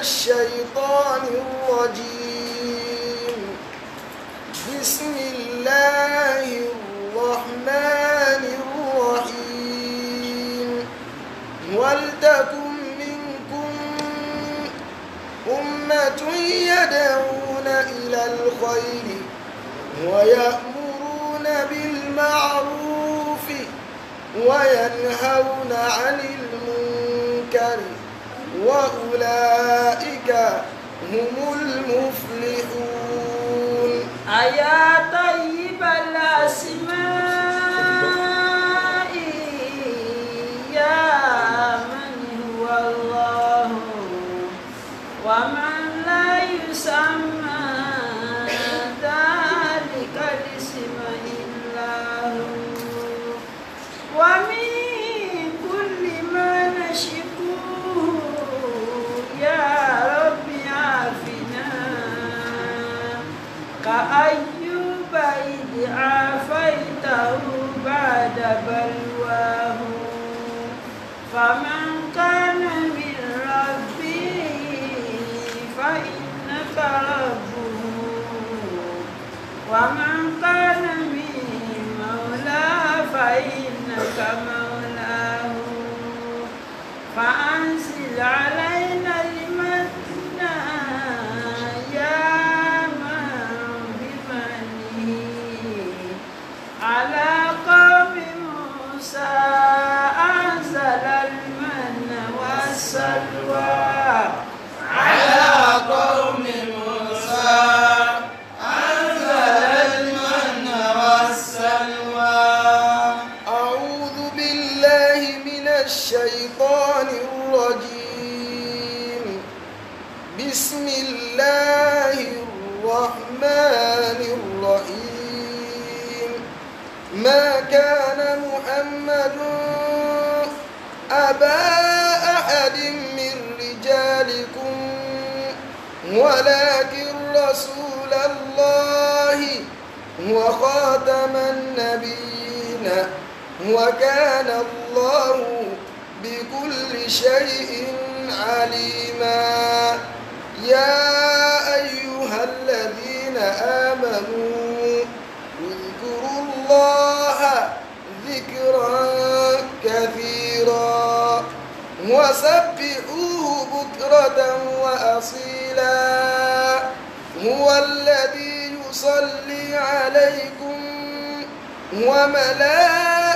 الشيطان الرجيم. بسم الله الرحمن الرحيم. ولتكن منكم أمة يدعون إلى الخير ويأمرون بالمعروف وينهون عن المنكر. وأولئك هم المفلحون. أيا عافيته بعد بلواه. فمن كان من ربي فإنك ربه. ومن كان من مولاه فإنك مولاه. فأنزل علينا ما كان محمد أبا أحد من رجالكم ولكن رسول الله وخاتم النبيين وكان الله بكل شيء عليما. يا أيها الذين آمنوا اذكروا الله ذكرا كثيرا. وسبحوه بكرة وأصيلا. هو الذي يصلي عليكم وملائكته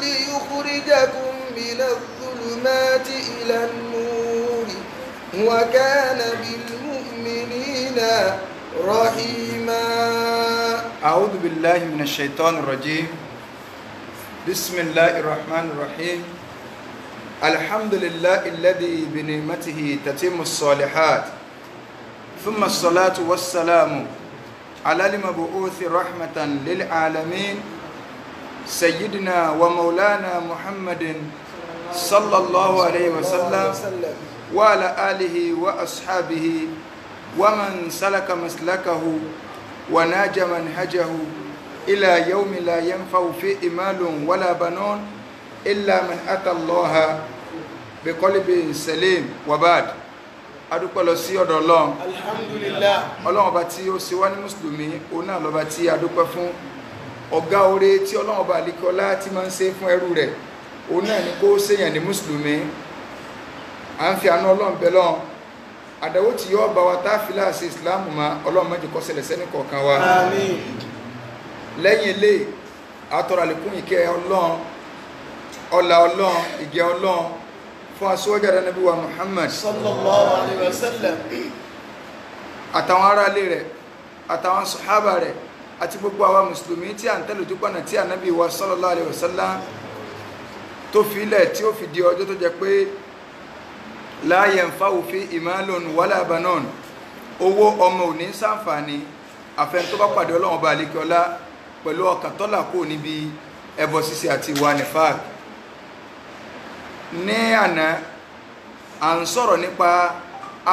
ليخرجكم من الظلمات إلى النور. وكان بالمؤمنين رحيما. أعوذ بالله من الشيطان الرجيم. بسم الله الرحمن الرحيم. الحمد لله الذي بنعمته تتم الصالحات ثم الصلاة والسلام على المبعوث رحمة للعالمين سيدنا ومولانا محمد صلى الله عليه وسلم وعلى آله وأصحابه ومن سلك مسلكه وناج منهجه إلى يوم لا ينفع فيه مال ولا بنون إلا من أتى الله bí Selim wabad adúpẹ́ lọ sí ọ̀dọ̀ ọlọ́run. Alhamdulillah. Ọlọ́run ọba tí ó ṣe wá ní mùsùlùmí òun náà lọ́ba tí adúpẹ́ fún. Ọ̀gá oore tí ọlọ́run ọba àlíkọlá tí máa ń ṣe fún ẹrú rẹ̀ òun náà ni kó ṣèyàn ní mùsùlùmí. À ń fi àánú ọlọ́run bẹ lọ́run. Àdàwó tí yóò bá wa táfílà sí ìsìláàmù ma ọlọ́run mẹ́jọ kó ṣẹlẹ̀ sẹ́ni kọ̀ọ̀kan wa. Lẹ́yìn ilé àtọ̀rọ̀ àlékún ìkẹ́ ọlọ́run ọlà ọlọ́run ìgẹ́ ọlọ́run fún aṣíwájú àdánábí wa Muhammad. Sallallahu alaihi wasallam àtàwọn aráalé rẹ̀ àtàwọn sàhábà rẹ̀ àti gbogbo àwa mùsùlùmí tí à ń tẹ̀lé ojú pọ̀nà tí ànábì wa sallallahu alaihi wasallam tó fi ilẹ̀ tí ó fi di ọjọ́ tó jẹ pé la yanfa'u fi malun wala banun. Owó ọmọ ò ní ṣàǹfààní àfẹn tó bá pàdé ọlọ́run ọba àlékiọlá pẹ̀lú ọkàn tọ́là kò níbi ẹbọ ṣíṣe àti ìwà nifaq ní àná à ń sọ̀rọ̀ nípa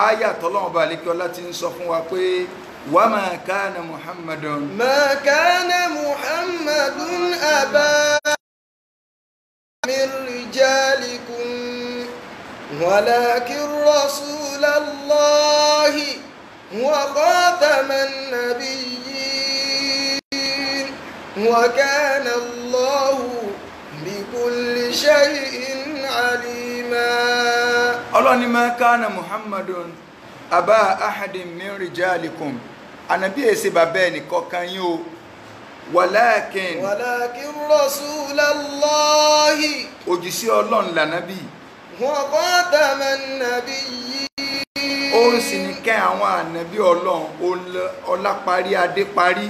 áyà tọ́lọ́run ọba àlékiọlá ti ń sọ fún wa pé wa ma kana muhammadun ما كان محمد أبا من رجالكم ولكن رسول رسول الله وخاتم النبيين وكان الله kulli shay'in alima. ọlọ́ni máa kánà muhammadun abá ahadin min rijalikum ànàbí èsì bàbá ẹnì kọ̀ọ̀kan yín o wàlákin. wàlákin rasulallahi. òjìṣẹ́ ọlọ́run lànàbí. wọ́n kọ́ tàmà nàbí yìí. ó ń ní kẹ́ àwọn ànàbí ọlọ́run ọláparí adé parí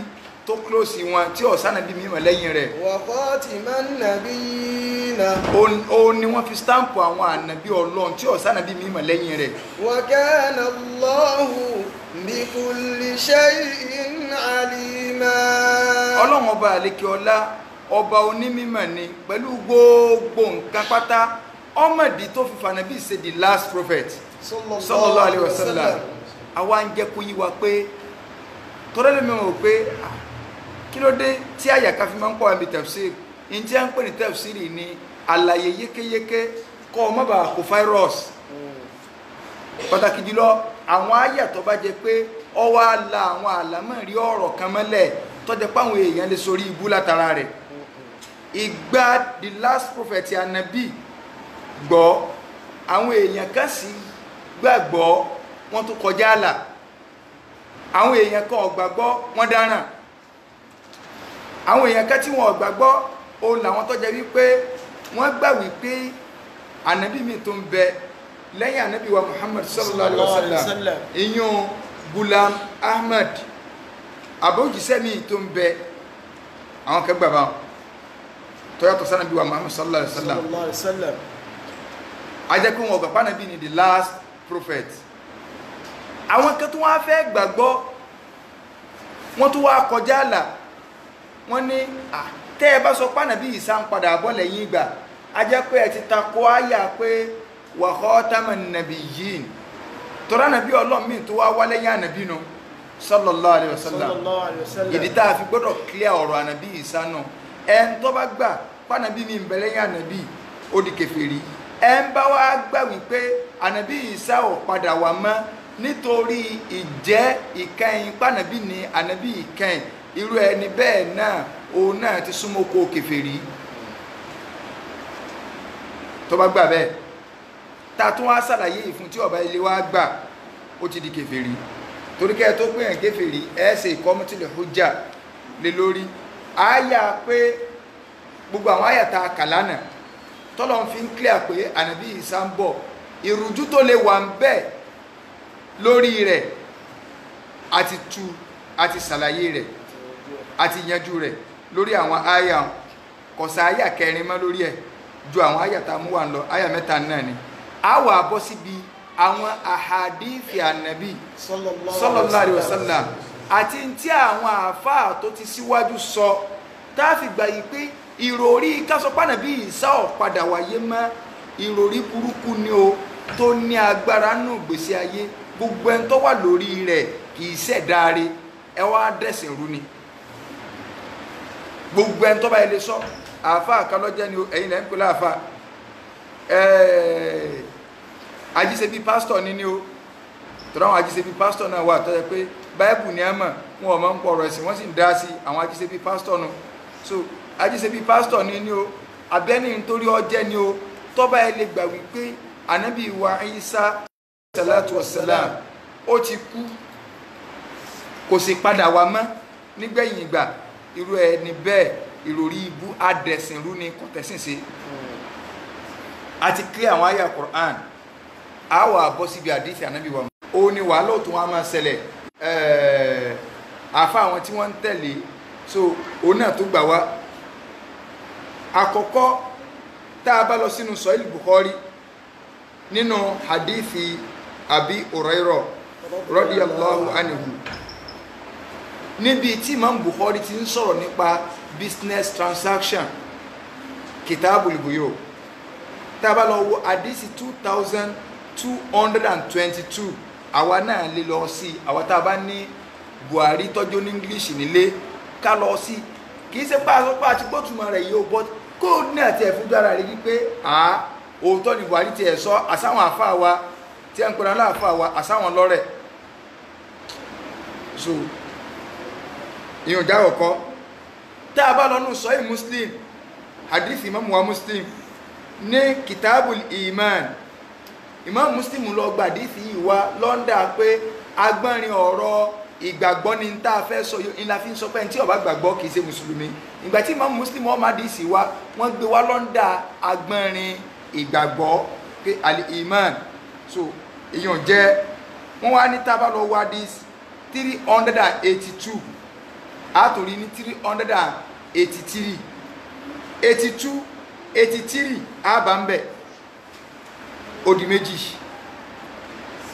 tó close wọn tí ọ̀sán nàbí mi wọn lẹ́yìn rẹ̀. wọ̀kọ́ tí máa ń nàbí yìnyínna. ó ní wọ́n fi stamp àwọn ànàbí ọlọ́run tí ọ̀sán nàbí mi wọn lẹ́yìn rẹ̀. wa kana Allahu bi kulli shay'in alima. ọlọ́run ọba àlekè ọlá ọba onímọ̀ ni pẹ̀lú gbogbo nǹkan pátá ọmọdé tó fi fànàbí ṣe the last prophet sallallahu alaihi wasallam àwa ń jẹ́ kó yí wa pé tọ́lẹ́lẹ́mẹ́wọ̀n pé ah, kí ló dé tí àyàká fi máa ń pọ̀ àmì tafsir? Tí a ń pè ní tafsir ní àlàyé yékéyéké kọ́ ọ má bàa kó virus pàtàkì jùlọ àwọn àyà tó bá jẹ pé ọwọ́ àlà àwọn àlámọ̀rí ọ̀rọ̀ kan mọ́lẹ̀ tó jẹ́ pé àwọn èèyàn lè sorí ibú látara rẹ̀. Ìgbà the last prophet anabi gbọ́ àwọn èèyàn kan sì gbàgbọ́ wọ́n tó kọjá àlà. Àwọn èèyàn kan ò wọ́n dáràn àwọn èèyàn kan tí wọn gbàgbọ́ òun làwọn tó jẹ́ wípé wọ́n gbà wípé ànábì mi tó ń bẹ lẹ́yìn ànábì wa muhammad sallallahu alaihi wasallam wasallam. ìyún gulam ahmad àbójíṣẹ́ mi tó ń bẹ àwọn kan gbàgbọ́ tó yàtọ̀ sànábì wa muhammad sallallahu alaihi wasallam sallallahu alaihi wasallam a jẹ́ pé wọn gbà pànábì ni the last prophet. Àwọn kan tó wá fẹ́ gbàgbọ́ wọ́n tó wá kọjá àlà wọ́n ní "Ah, tẹ́ ẹ bá sọ pànábì ìsá ń padà bọ́ lẹ́yìn ìgbà a jẹ́ pé ẹ ti takò àyà pé wa khataman nabiyyin. Tọ́lá nàbí ọlọ́mí tó wá wá lẹ́yìn ànàbí nu sallallahu alaihi wasallam ìdí tá a fi gbọ́dọ̀ clear ọ̀rọ̀ ànàbí ìsá náà ẹ̀ ń tọ́ bá gbà pànábì mi ń bẹ lẹ́yìn ànàbí ó di kèfèrí. Ẹ̀ ń bá wá gbà wípé ànàbí ìsá ò padà wá mọ́ nítorí ìjẹ́ ìkẹyìn pànábì ní ànàbí ìkẹyìn irú ẹni bẹ́ẹ̀ náà òun náà ti súnmọ́ kó kèfèrí. Tó bá gbà bẹ́ẹ̀ ta tún wá ṣàlàyé ìfún tí ọba ilé wa gbà ó ti di kèfèrí. Torí kẹ́ ẹ tó pè yàn kèfèrí ẹ ṣe ìkọ́mútìlẹ̀ hujja lé lórí. Àyà pé gbogbo àwọn àyà tá a kà lánàá tọ́lọ̀ fi ń clear pé ànàbí ìsá ń bọ̀. Ìrújú tó lè wà ń bẹ̀ lórí rẹ̀ àti tu àti ṣàlàyé rẹ̀ àti yanjú rẹ̀ lórí àwọn àyà kọ̀sà àyà kẹrin mọ́ lórí ẹ̀ ju àwọn àyà tá a mú wà ń lọ àyà mẹ́ta náà ni. A wà bọ́ síbi àwọn àhàdífì ànàbí sallallahu alaihi wasallam àti tí àwọn àáfàá tó ti síwájú sọ tá a fi gbà yìí pé ìròrí kásọpánà bí ìsá ọ̀padà wáyé mọ́. Ìròrí burúkú ni o tó ní agbára nù gbèsè ayé. Gbogbo ẹni tó wà lórí rẹ̀ kì í ṣẹ̀dáre ẹ wá dẹ̀sìn rú ni gbogbo ẹni tó bá lè sọ. Àáfàá kan lọ́jẹ́ ni ẹ̀yin lẹ́yìn pẹ̀lú àáfàá ẹ̀ẹ́ ajíṣebí pásítọ̀ ní ní o. Tọ́lá àwọn ajíṣebí pásítọ̀ náà wà tọ́jẹ́ pé báìbù ní ẹ̀mọ̀ wọn ò mọ̀ ń pọ̀ ọ̀rọ̀ ẹ̀sìn wọ́n sì ń dá sí àwọn ajíṣebí pásítọ̀ nù. So ajíṣebí pásítọ̀ ní o. Abẹ́ni nítorí ọjẹ́ ní o. Tọ́ba ẹ lè gbà wípé ànábì wa Isa salatu wasalam ó ti kú kò sì padà wá mọ́ nígbẹ̀yìn ìgbà irú ẹni bẹ́ẹ̀ ìròrí ibú adẹ̀sìnrú ni kò tẹ̀sìn sí àti clear àwọn àyà Qur'an a wà bọ́ síbi àdìsí ànábì wa. Ó ní wàhálà òtún wa máa ṣẹlẹ̀. Àfa àwọn tí wọ́n ń tẹ̀lé. So òun náà tó gbà wá. Àkọ́kọ́ tá a bá lọ sínú sọ́ìlì Bukhari nínú hadithi Abi Hurairah radiyallahu anhu níbi tí Imam Bukhari ti ń sọ̀rọ̀ nípa business transaction kitabul buyo tá a bá lọ wo hadithi two thousand two hundred and twenty-two àwa náà lè lọ sí àwa tá a bá ní Buhari tọ́jú ní English nílé ká lọ sí. Kì í ṣe àsopọ̀ àti gbótùmọ̀ rẹ̀ yìí ó bọ́ kó ní àti ẹ̀fúnjú ara rẹ̀ wípé à òótọ́ ni Buhari ti ẹ̀ sọ àsáwọn àfa wa tí a ń pèrè aláàfà wa àsáwọn lọ́rẹ̀. So ìyọ̀n já ọ̀kọ́ tá a bá lọ́nù sọ́yìn muslim hadith imam wa muslim ní kitabul iman. Imam muslim lọ gba hadith yìí wá lọ́ndà pé agbọ́nrin ọ̀rọ̀ ìgbàgbọ́ ni tá a fẹ́ sọ yìí la fi ń sọ pé tí ó bá gbàgbọ́ kì í ṣe mùsùlùmí. Ìgbà tí imam muslim ọmọ hadith wá wọ́n gbé wá lọ́ndà agbọ́nrin ìgbàgbọ́ pé al iman. So èèyàn jẹ́. Wọ́n wá ní tábà lọ wá hadith three hundred and eighty two àtòrí ní three hundred and eighty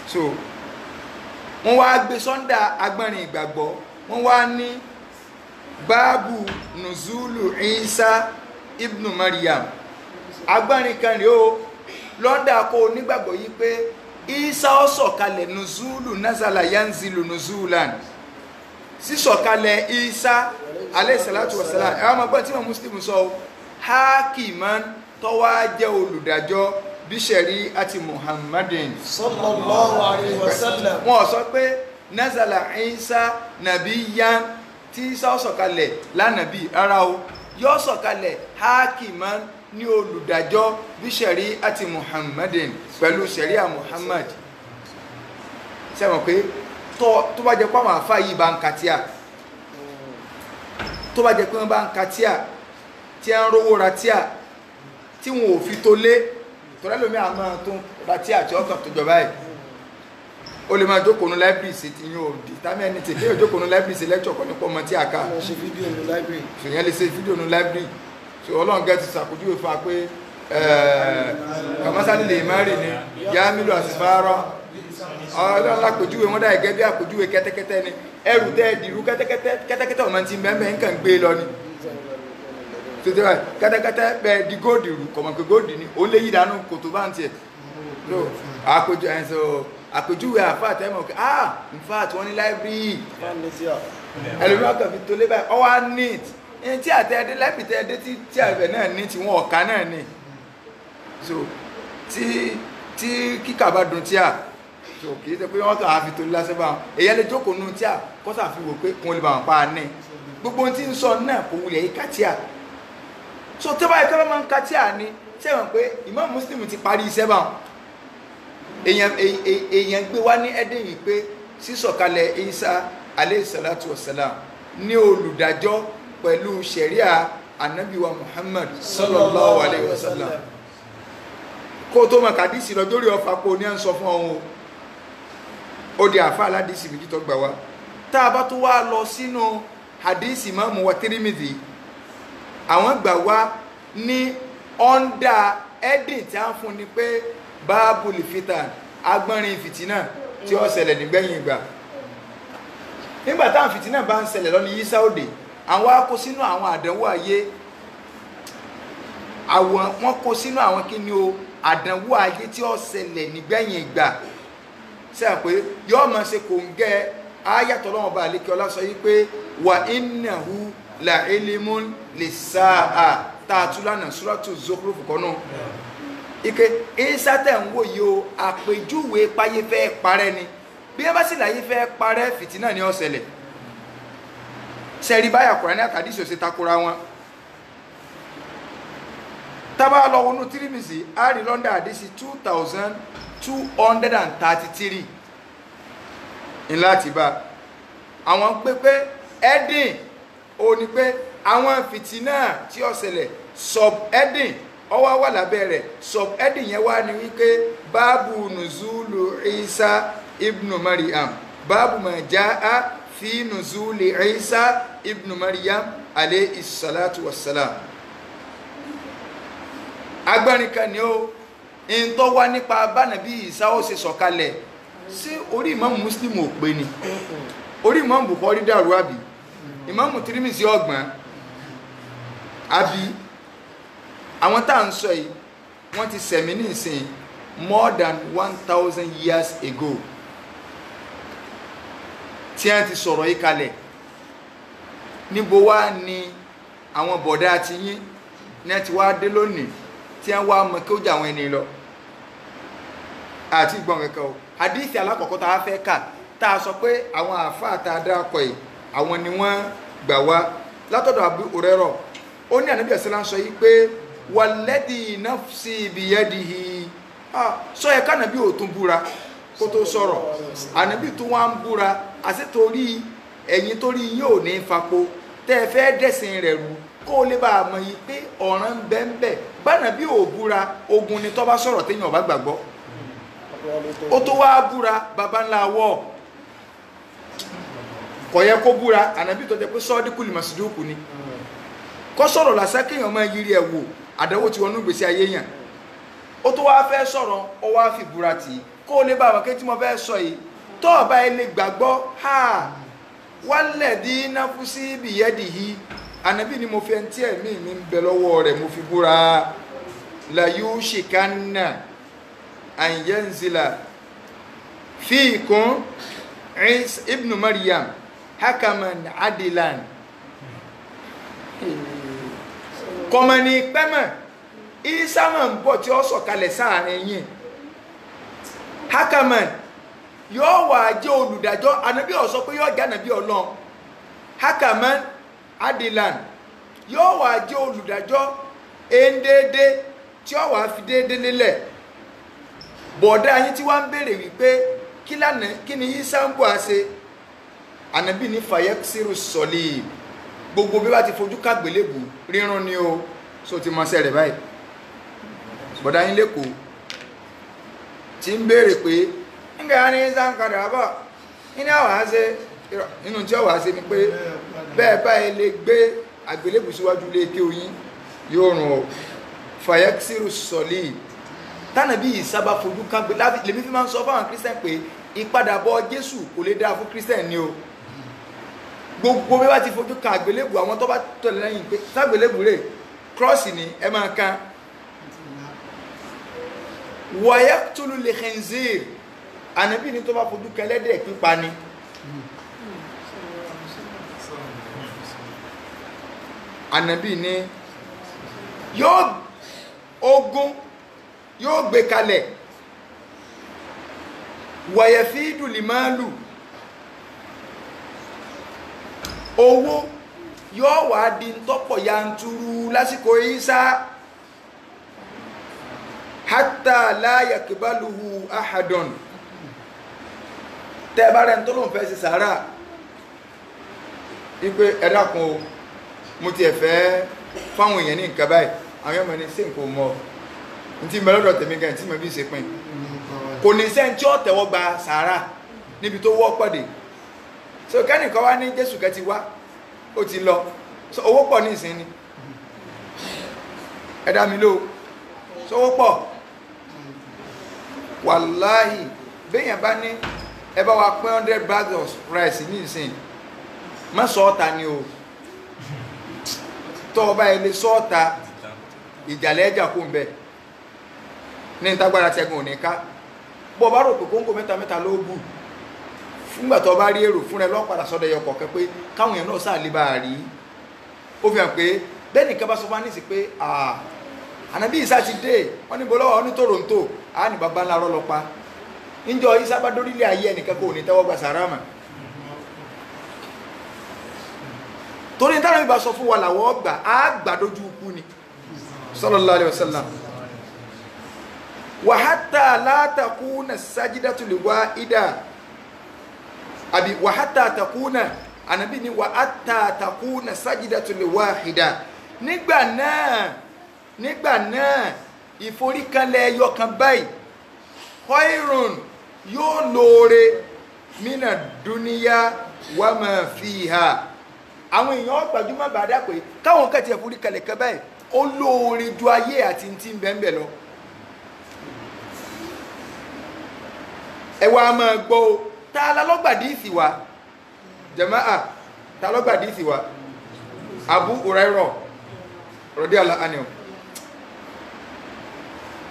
so wọ́n wá gbé sọ́ndà agbọ́nrin ìgbàgbọ́. Wọ́n wá ní báàbù nùzúlù Isa ibnu Maryam. Agbọ́nrin kan rèé o. Lọ́ndà kó onígbàgbọ́ yìí pé Isa ó sọ̀kalẹ̀ nùzúlù nazala yanzilu nùzúlan sísọ̀kalẹ̀ Isa aleyhisalatu wasalam ẹ̀rọ ọmọ gbọ́n tí wọ́n muslim sọ ọ́ hakiman tọ́wá jẹ́ olùdájọ́ bíṣẹ̀rí àti muhammadin. Sallallahu alayhi wa sallam. Wọ́n sọ pé nazala Isa nabiyyan. Tí Isa sọ̀kalẹ̀ lánàbí rárá o yóò sọ̀kalẹ̀ hakiman ní olùdájọ́ bíṣẹ̀rí àti muhammadin pẹ̀lú ṣẹ̀ríà muhammad. Sẹ́wọ̀n pé tó tó bá jẹ́ pé àwọn àfáà yìí bá ń ka tíà tó bá jẹ́ pé wọ́n bá ń ka tíà tí a ń rówó ra tíà tí wọn ò fi tó lé tó lẹ́lòmí àmọ́ tó ra tíà tí ọkàn tó jọba ẹ̀ ó lè máa jókòó ní library sí ti yín di tàbí ẹni tí kéèyàn jókòó ní library sí lecture kan nípa ọmọ tí a ká ṣe fídíò ní library. Ṣèyàn lè ṣe fídíò ní library. Ṣe ọlọ́run gẹ́ ti ṣàpèjúwe fún wa pé kàmásálì lè má rìn ní yámílò àsìfárọ́ ọlọ́run lápèjúwe wọ́n dá ẹ̀gẹ́ bí àpèjúwe kẹ́tẹ́kẹ́tẹ́ ni. Ẹrù tẹ́ ẹ̀dìrú kẹ́tẹ́kẹ́tẹ́ kẹ́tẹ́kẹ́tẹ́ ọ̀mọ ti bẹ́ẹ̀ kàn gbé lọ ni. Kẹ́tẹ́kẹ́tẹ́ bẹ́ẹ̀ di góòdì rù kọ̀mọ̀ pé góòdì ni ó lé yí dànù kòtò bá ń tiẹ̀. So àpèjú ẹ̀ so àpèjúwe àfáà tẹ́mọ̀ pé ah in fact wọ́n ní a ẹlòmíràn kan fi tó lé báyìí ọwọ́ á neat. Ẹni tí àtẹ́ẹ̀dé lẹ́bì tẹ́ẹ̀dé tí àbẹ̀ náà ní tí wọ́n ọ̀ka náà ní so tí kíkà bá dùn tí à so kì í ṣe pé wọ́n kàn á fi tó lásán bá wọn. Èyí lè jókòó nù tí à kọ́sà fi wò pé kún lè bá wọn pa á ní. Gbogbo ohun tí ń sọ náà kò wulẹ̀ yìí ká tí à so tó báyìí kọ́lọ́ máa ń ká tí à ní sẹ́wọ̀n pé Imam Muslim ti parí iṣẹ́ bá wọn? Èèyàn èè- èè- èèyàn gbé wá ní ẹ́dẹ̀ yìí pé sísọ̀kalẹ̀ Isa alayhi salatu wassalam ní olùdájọ́ pẹ̀lú ṣẹ̀ríà anabiwa Muhammad sallallahu alayhi wa sallam. Kó tó mọ̀ kàdísì lọ lórí ọfà kó ní à ń sọ fún o ó di àfa aládìsí méjì tó gbà wá. Tá a bá tó wá lọ sínú hadisi Imamu wa Tirmidhi àwọn gbà wá ní ọ́ndà ẹ́dìn tí a ń fún ni pé báàbùlì fitan agbọ́nrin fìtínà tí ó ṣẹlẹ̀ nígbẹ̀yìn ìgbà. Nígbà táwọn fìtínà bá ń ṣẹlẹ̀ lọ́ní yísà òde àwọn á kó sínú àwọn àdánwò ayé. Àwọn wọn kó sínú àwọn kí ni o àdánwò ayé tí ó ṣẹlẹ̀ nígbẹ̀yìn ìgbà sẹ́yìn pé yóò máa ṣe kò ń gẹ́ ayàtọ̀ lọ́wọ́ bá àlékè ọlá sọ yìí pé wà innahu la ilmun lis-sa'a tààtú lánàá suratu Zukhruf kọ́nù ike isa tẹ̀ ń wò yìí o àpèjúwe páyé fẹ́ parẹ́ ni. Bí ẹ bá sì láyé fẹ́ parẹ́ fìtínà ni ó ṣẹlẹ̀. Sẹ́rí báyà Kùránì àtàdísì òsè takora wọn. Tábà lọ wọnú tírímìsì àárí lọ́ndà àdísì two thousand two hundred and thirty three ńlá ti bá. Àwọn pé pé ẹ́dìn ò ní pé àwọn fìtínà tí ó ṣẹlẹ̀ sub ẹ́dìn ọwọ́ wà lábẹ́ rẹ̀. Sub ẹ́dìn yẹn wá ní wípé báàbù nùzúlù Isa ibnu Maryam. Báàbù mà já a fi nùzúlù Isa ibnu Maryam alayhi salatu wassalam. Agbárin kan ni ó ń tó wá nípa bánàbí Ìsá ó ṣe sọ̀kalẹ̀. Sí orí ìmáàmù Muslim ò pé ni? Orí ìmáàmù Bukhari dàrú àbí? Ìmáàmù Tirmidhi ọgbọ̀n. Àbí? Àwọn tá à sọ yìí wọ́n ti sẹ̀mí ní ìsìn more than one thousand years ago. Tí wọ́n ti sọ̀rọ̀ yìí kalẹ̀. Níbo wá ni àwọn bọ̀dá ti yín ní ẹ ti wá dé lónìí tí wọ́n wá mọ kí ó jà àwọn ẹni lọ àti ìgbọ̀n kẹ̀kẹ́ o. Hadithi alákọ̀ọ́kọ́ tá a fẹ́ kà tá a sọ pé àwọn àáfàá tá a dákọ̀ yìí àwọn ni wọ́n gbà wá. Látọ̀dọ̀ Abu Hurairah ó ní ànábì ẹ̀sẹ̀ sọ yìí pé walladhi nafsi biyadihi. Sọ yẹ kánàbí ò tún búra kó tó sọ̀rọ̀. Ànábì tó wá ń búra àti ẹ̀yin torí yóò ní fapo tẹ́ ẹ fẹ́ dẹ̀sìn rẹ̀ rú kó o lè bá mọ̀ yìí pé ọ̀ràn ń bẹ ń bẹ. Bánàbí ò búra ogun ni tó bá sọ̀rọ̀ téèyàn bá gbàgbọ́ ó tó wá búra baba ńlá wọ̀. Kò yẹ kó búra ànábì tó jẹ pé sọ́ọ́dínkù lè màsídùkù ni. Kó sọ̀rọ̀ lásán kéèyàn máa yiri ẹ̀ wò àdánwò tí wọn ní gbèsè ayé yàn ó tó wáá fẹ́ sọ̀rọ̀ ó wáá fi búra tì í. Kó o lè bá àwọn akéwì tí mo fẹ́ sọ yìí. Tó o bá ilé gbàgbọ́ ha! Wálẹ̀ dí náfúsí bìyẹ́dì yìí ànábì ni mo fi ẹni tí ẹ̀mí mi ń bẹ lọ́wọ́ rẹ̀ mo fi búra. Layu shikanna anyanzila fiikun Isa ibnu Maryam hakaman adilan. Kọmọni pẹ́mọ̀ ìsámọ̀ ń bọ̀ tí ó sọ̀kalẹ̀ sáàrin yìí hakaman yóò wà jẹ́ olùdájọ́ ànábí ó sọ pé yóò jẹ́ ànábí hakaman adilan yóò wà jẹ́ olùdájọ́ endéédé tí ó wà fi déédé lélẹ̀ bọ̀dá yín tí wọ́n ń béèrè wípé kí lánàá kí ni ìsá ń bọ̀ á ṣe ànábí ní fàyẹ́sìrù sọ̀lì gbogbo bí bá ti fojú kàgbélébù rírun ni o. So ti mọ́sẹ̀ rẹ̀ báyìí? Bọ̀dá yín lẹ́kọ̀ọ́ tí ń béèrè pé nígbà ní sáńkàdà bọ̀? Nínú àwọn àṣẹ nínú tí ọwọ́ àṣẹ ni pé bẹ́ẹ̀ báyìí lè gbé àgbélébù síwájú lé kí oyin. Yóò rùn ọ fàyẹ́sìrù sọ̀lì tánàbí ìsábà fojú kàgbé lèmi fi máa ń sọ fáwọn kírísítẹ̀n pé ìpadàbọ̀ jésù kò lè dáa fún kírísítẹ̀n ni o. Gbogbo bí wá ti fojú kan àgbélébù àwọn tó bá tọ̀lẹ̀ lẹ́yìn pé ságbélébù rẹ̀ kírọ́ọ̀sì ni ẹ máa kan. Wọ̀nyẹ́ túlù lè khinzir ànábì ní tó bá fojú kan ẹlẹ́dẹ̀ pípa ni. Ànábì ní yóò ogun yóò gbé kalẹ̀. Wọ̀yẹ̀ fídù limáàlù owó yóò wá di tọ́pọ̀ yanturu lásìkò Ìsá. Hatta la yakbaluhu ahadun. Tẹ́ bá rẹ̀ ń tó lóun fẹ́ sí sàárà wípé ẹ dákun o mo tiẹ̀ fẹ́ fáwọn èèyàn ní nǹkan àwọn ọmọ ní sí nǹkan mọ́ ní tí mẹ́lọ́dọ̀ tèmi gan tí mo bí ṣe pin kò ní sẹ́ni tí ó tẹ̀wọ́ gba sàárà níbi tó wọ́ pàdé so kẹ́nìkan wá ní jésù kẹ́ ti wá ó ti lọ. So owó pọ̀ ní ìsinmi ẹ̀dá mi ló so owó pọ̀. Wàláhì béèyàn bá ní ẹ bá wa pín hundred bags of rice ní ìsìn má sọ ọ́ta ni o. Tọ́ ọba ilé sọ ọ́ta ìjàlẹ̀ ẹjà kó ń bẹ ní ìtagbára tẹ̀gùn òní ká. Bọ́ bá rò pé kóńgò mẹ́ta mẹ́ta ló bù fúngbà tó bá rí èrò fún rẹ lọ́pàdà sọ́dọ̀ ẹyọ kọ̀ọ̀kan pé káwọn èèyàn náà sáà lè bá a rí. Ó fi hàn pé bẹ́ẹ̀ nìkan bá sọ fún anísì pé ànábì ìsá ti dé. Wọ́n ní bolówó ní Toronto á ní baba ńlá rọ́ lọ pa. Níjọ ìsá bá dórílẹ̀ ayé ẹnìkan kò ní tẹ́wọ́ gba sàrámà torí táwọn ìbá sọ fún wa làwọ̀ ọgbà á gbà dójú ikú ni. Sallallahu alaihi wasallam la takuna sajidatu liwa'ida. Àbí wa hatta takuna ànábì ni hatta takuna sajidatu liwahida. Nígbà náà nígbà náà ìforíkanlẹ̀ ẹyọkan báyìí khairun yóò lóore mina dúníyà wa ma fiha. Àwọn èèyàn gbajúmọ̀ bàdá pé káwọn kẹ́tì ìforíkanlẹ̀ kan báyìí ó lóore ju ayé àti ti ń bẹ́ẹ̀ lọ ẹ wá máa gbọ́ o. Ta lọ́gbàdì ìsì wa? Jama'a ta lọ́gbàdì ìsì wa? Abu Hurairah radiyallahu anhu.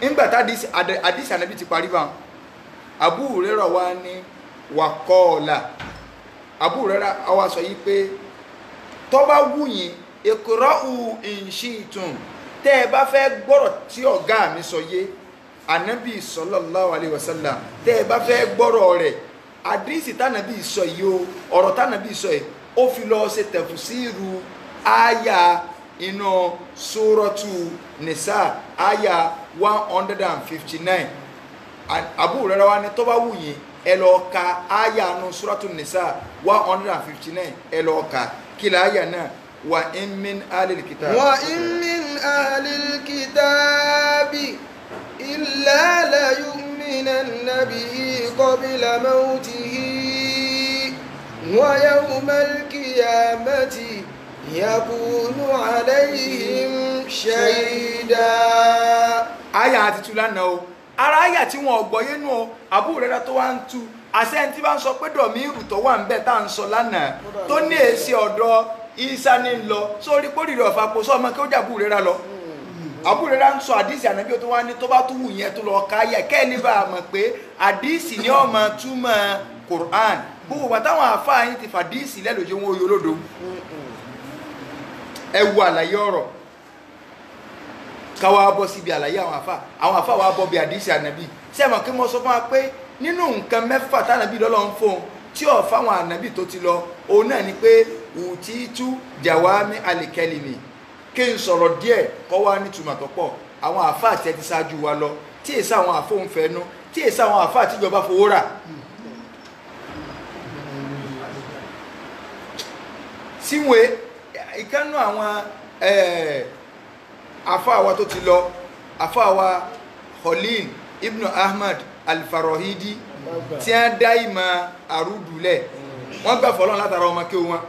Ńgbàtà àdìsí ànábì ti parí bá Abu Hurairah wa ní wàkọ́ọ̀lá Abu Hurairah wa sọ yìí pé tó bá wù yín tẹ́ ẹ bá fẹ́ gbọ́rọ̀ tí ọ̀gá mi sọ yé anabi sallallahu alayhi wa sallam tẹ́ ẹ bá fẹ́ gbọ́rọ̀ rẹ̀ àdírísì tànàbí sọ yìí o ọ̀rọ̀ tànàbí sọ yìí ó fi lọ ṣe tẹ̀fùsíìrù àyà iná sórọ́tù nìsà àyà one hundred and fifty nine Abu Hurairah wa ni tó wù yín ẹ lọ ka àyà nu sórọ́tù nìsà one hundred and fifty nine ẹ lọ ka kí àyà náà wa in min alil kitabi. wa in min alil kitabi. إلا ليؤمنن به قبل موته ويوم القيامة يكون عليهم شهيدا àyà àti tu lánàá o ara àyà tí wọn ò gbọ́yé nù o Abu Hurairah tó wá ń tu àṣẹ tí bá ń sọ pé dọ̀mí ìrùtọ̀ wà ń bẹ̀ tá à ń sọ lánàá tó ní èsì ọ̀dọ̀ isa ní ń lọ sórí pórìrì ọ̀fà kò sọ ọmọ kí ó jà Abu Hurairah lọ Abu Hurairah ń sọ àdìsí ànábì tó wá ní tó bá tún wù yẹn tó lọ ká yẹ kẹ́ni bá a mọ̀ pé àdìsí ni ọmọ túmọ̀ Qur'an. Gbogbo wa táwọn àfáà yín ti fàdìsí lẹ́lòjì wọn oyè olódo. Ẹ wo àlàyé ọ̀rọ̀. Káwá bọ́ síbi àlàyé àwọn àfáà. Àwọn àfáà wa bọ́ bí àdìsí ànábì. Sẹ́wọ̀n kí wọ́n sọ fún wa pé nínú nǹkan mẹ́fà tánàbí lọ́lọ́ ń fún tí ò fáwọn ànábì tó ti lọ òun náà ni pé ùtítú jàwámi alìkẹlìmì kí n sọ̀rọ̀ díẹ̀ kọ́ wá nítumọ̀ tó pọ̀. Àwọn àfáà tí ẹ ti ṣáájú wa lọ tí èsì àwọn àfóhùnfẹ́nu tí èsì àwọn àfáà tíjọba fowó rà. Síwèé ìkànnù àwọn àfáà wa tó ti lọ àfáà wa Khalil ibn Ahmad al-Farahidi tí a dá ìmọ̀ àrùdùlẹ̀ wọ́n gbà fọ́lọ́n látara ọmọ kí wọn.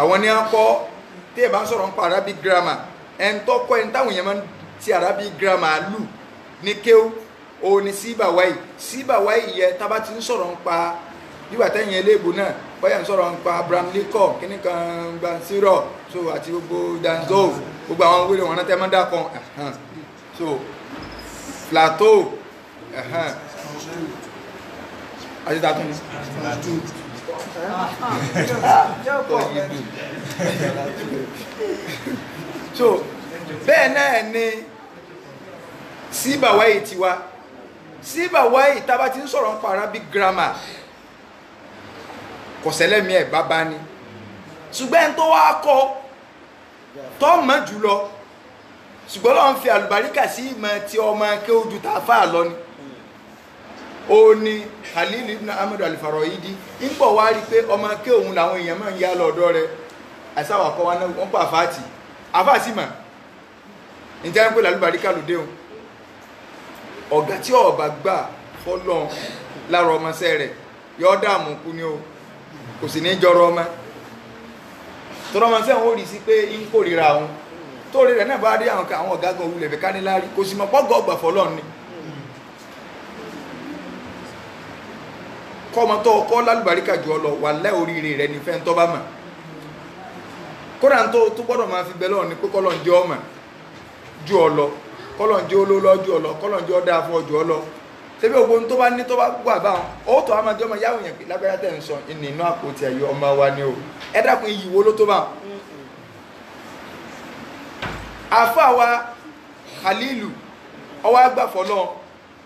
Àwọn ní a kọ́ tí ẹ bá ń sọ̀rọ̀ ń pa Arabic grammar ẹn tó kọ́ ẹni táwọn èèyàn máa ń ti Arabic grammar lù ní kéw òun ni síbàwáì síbàwáì yẹ tábà ti ń sọ̀rọ̀ ń pa nígbà tẹ́yìn eléèbó náà bóyá ń sọ̀rọ̀ ń pa Abraham Lincoln kíní kan gbansiro so àti gbogbo danzo gbogbo àwọn wíwèé wọn náà tẹ́ máa ń so ẹ̀hán àti tàtún. Ní so bẹ́ẹ̀ náà ni síbàwáyì tiwa síbàwáyì tábà ti ń sọ̀rọ̀ nípa Arabic grammar kọ̀sẹ́lẹ́mí ẹ̀ bábá ni. Ṣùgbọ́n ẹni tó wá kọ́ tó mọ̀ jùlọ ṣùgbọ́n lọ́n fi àlùbáríkà sí ìmọ̀ tí ọmọ kí ó ju tàfà lọ ni ó ní Khalil ibn Ahmad al-Farahidi. Ń bọ̀ wá rí pé ọmọ kí òun làwọn èèyàn máa ń yá lọ́dọ̀ rẹ̀. Àìsáwà kọ́ wa náà wọ́n pa àfáàtì àfáàtì mà níta ń pè lálùbáríkà lóde òun. Ọ̀gá tí ọba gbà fọ́lọ́n lára ọmọọṣẹ́ rẹ̀ yọ dààmú kú ni o. Kò sì ní jọrọ ọmọ. Tọrọ ọmọọṣẹ́ wọn ò rí sí pé ń kórìíra òun. Torí rẹ̀ náà bá rí àwọn ọ̀gá gan wulẹ̀ fẹ́ kánilárí kò sì mọ̀ pọ́gọ́ ọgbà fọ́lọ́n ni kọ́mọ tó kọ́ lálùbáríkà jù ọ lọ wà lẹ́ oríire rẹ̀ ní fẹ́ntọ́ bá mà kódà tó tó gbọ́dọ̀ máa fi bẹ́lọ̀ ní pé kọ́lọ̀ ń jẹ́ ọmọ jù ọ lọ kọ́lọ̀ ń jẹ́ olólọ́ jù ọ lọ kọ́lọ̀ ń jẹ́ ọdá fún ọjọ́ ọ lọ. Ṣebí ogun tó bá ní tó bá wà báwọn ó tó a máa jẹ́ ọmọ yáwó yẹn pé lágbájá tẹ̀ ń sọ nínú àpótí ẹ̀yọ ọmọ wa ni o. Ẹ dákun iyì wo ló tó bá àfa wa Khalilu ọwọ́ agbàfọ́ lọ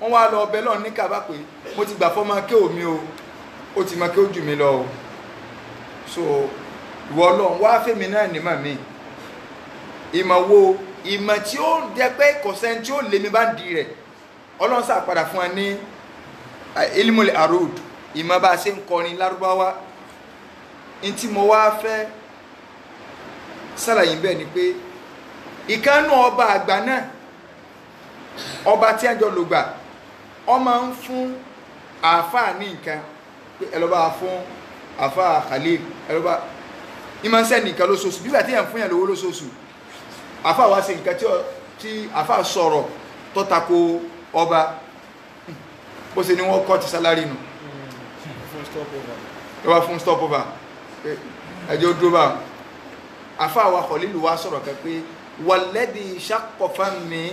wọ́n wá lọ ọbẹ̀ lọ ní kaba pé mo ti gbà fọ́ máa ké omi o ó ti máa ké ojú mi lọ o. So ìwọ Ọlọ́run wá fèmí náà ní màmí ìmọ̀ wo? Ìmọ̀ tí ó jẹ́ pé kọ̀sẹ́ni tí ó lé mi bá ń di rẹ̀. Ọlọ́run sá padà fún wa ní ilmul arud. Ìmọ̀ bá a ṣe ń kọrin lárúbáwá. Ní tí mo wá fẹ́ ṣàlàyé bẹ́ẹ̀ ni pé ìkànnù ọba àgbà náà ọba tí a jọ lò gbà ọ máa ń fún àáfàá ní nǹkan pé ẹ lọ bá fún àáfàá Khalil ẹ lọ bá ìmọ̀ ń sẹ́ni nǹkan lóṣooṣù bí wàá tí yẹn fún yẹn lówó lóṣooṣù àáfàá wá sí nǹkan tí àáfàá sọ̀rọ̀ tó tako ọba bó ṣe ni wọ́n kọ́ ti sálárì nù. Lọ́wọ́ fún stop over ẹjọ́ dúró bá àáfàá wa Khalil wá sọ̀rọ̀ kan pé wàlẹ́dì ṣàkọ̀fà mi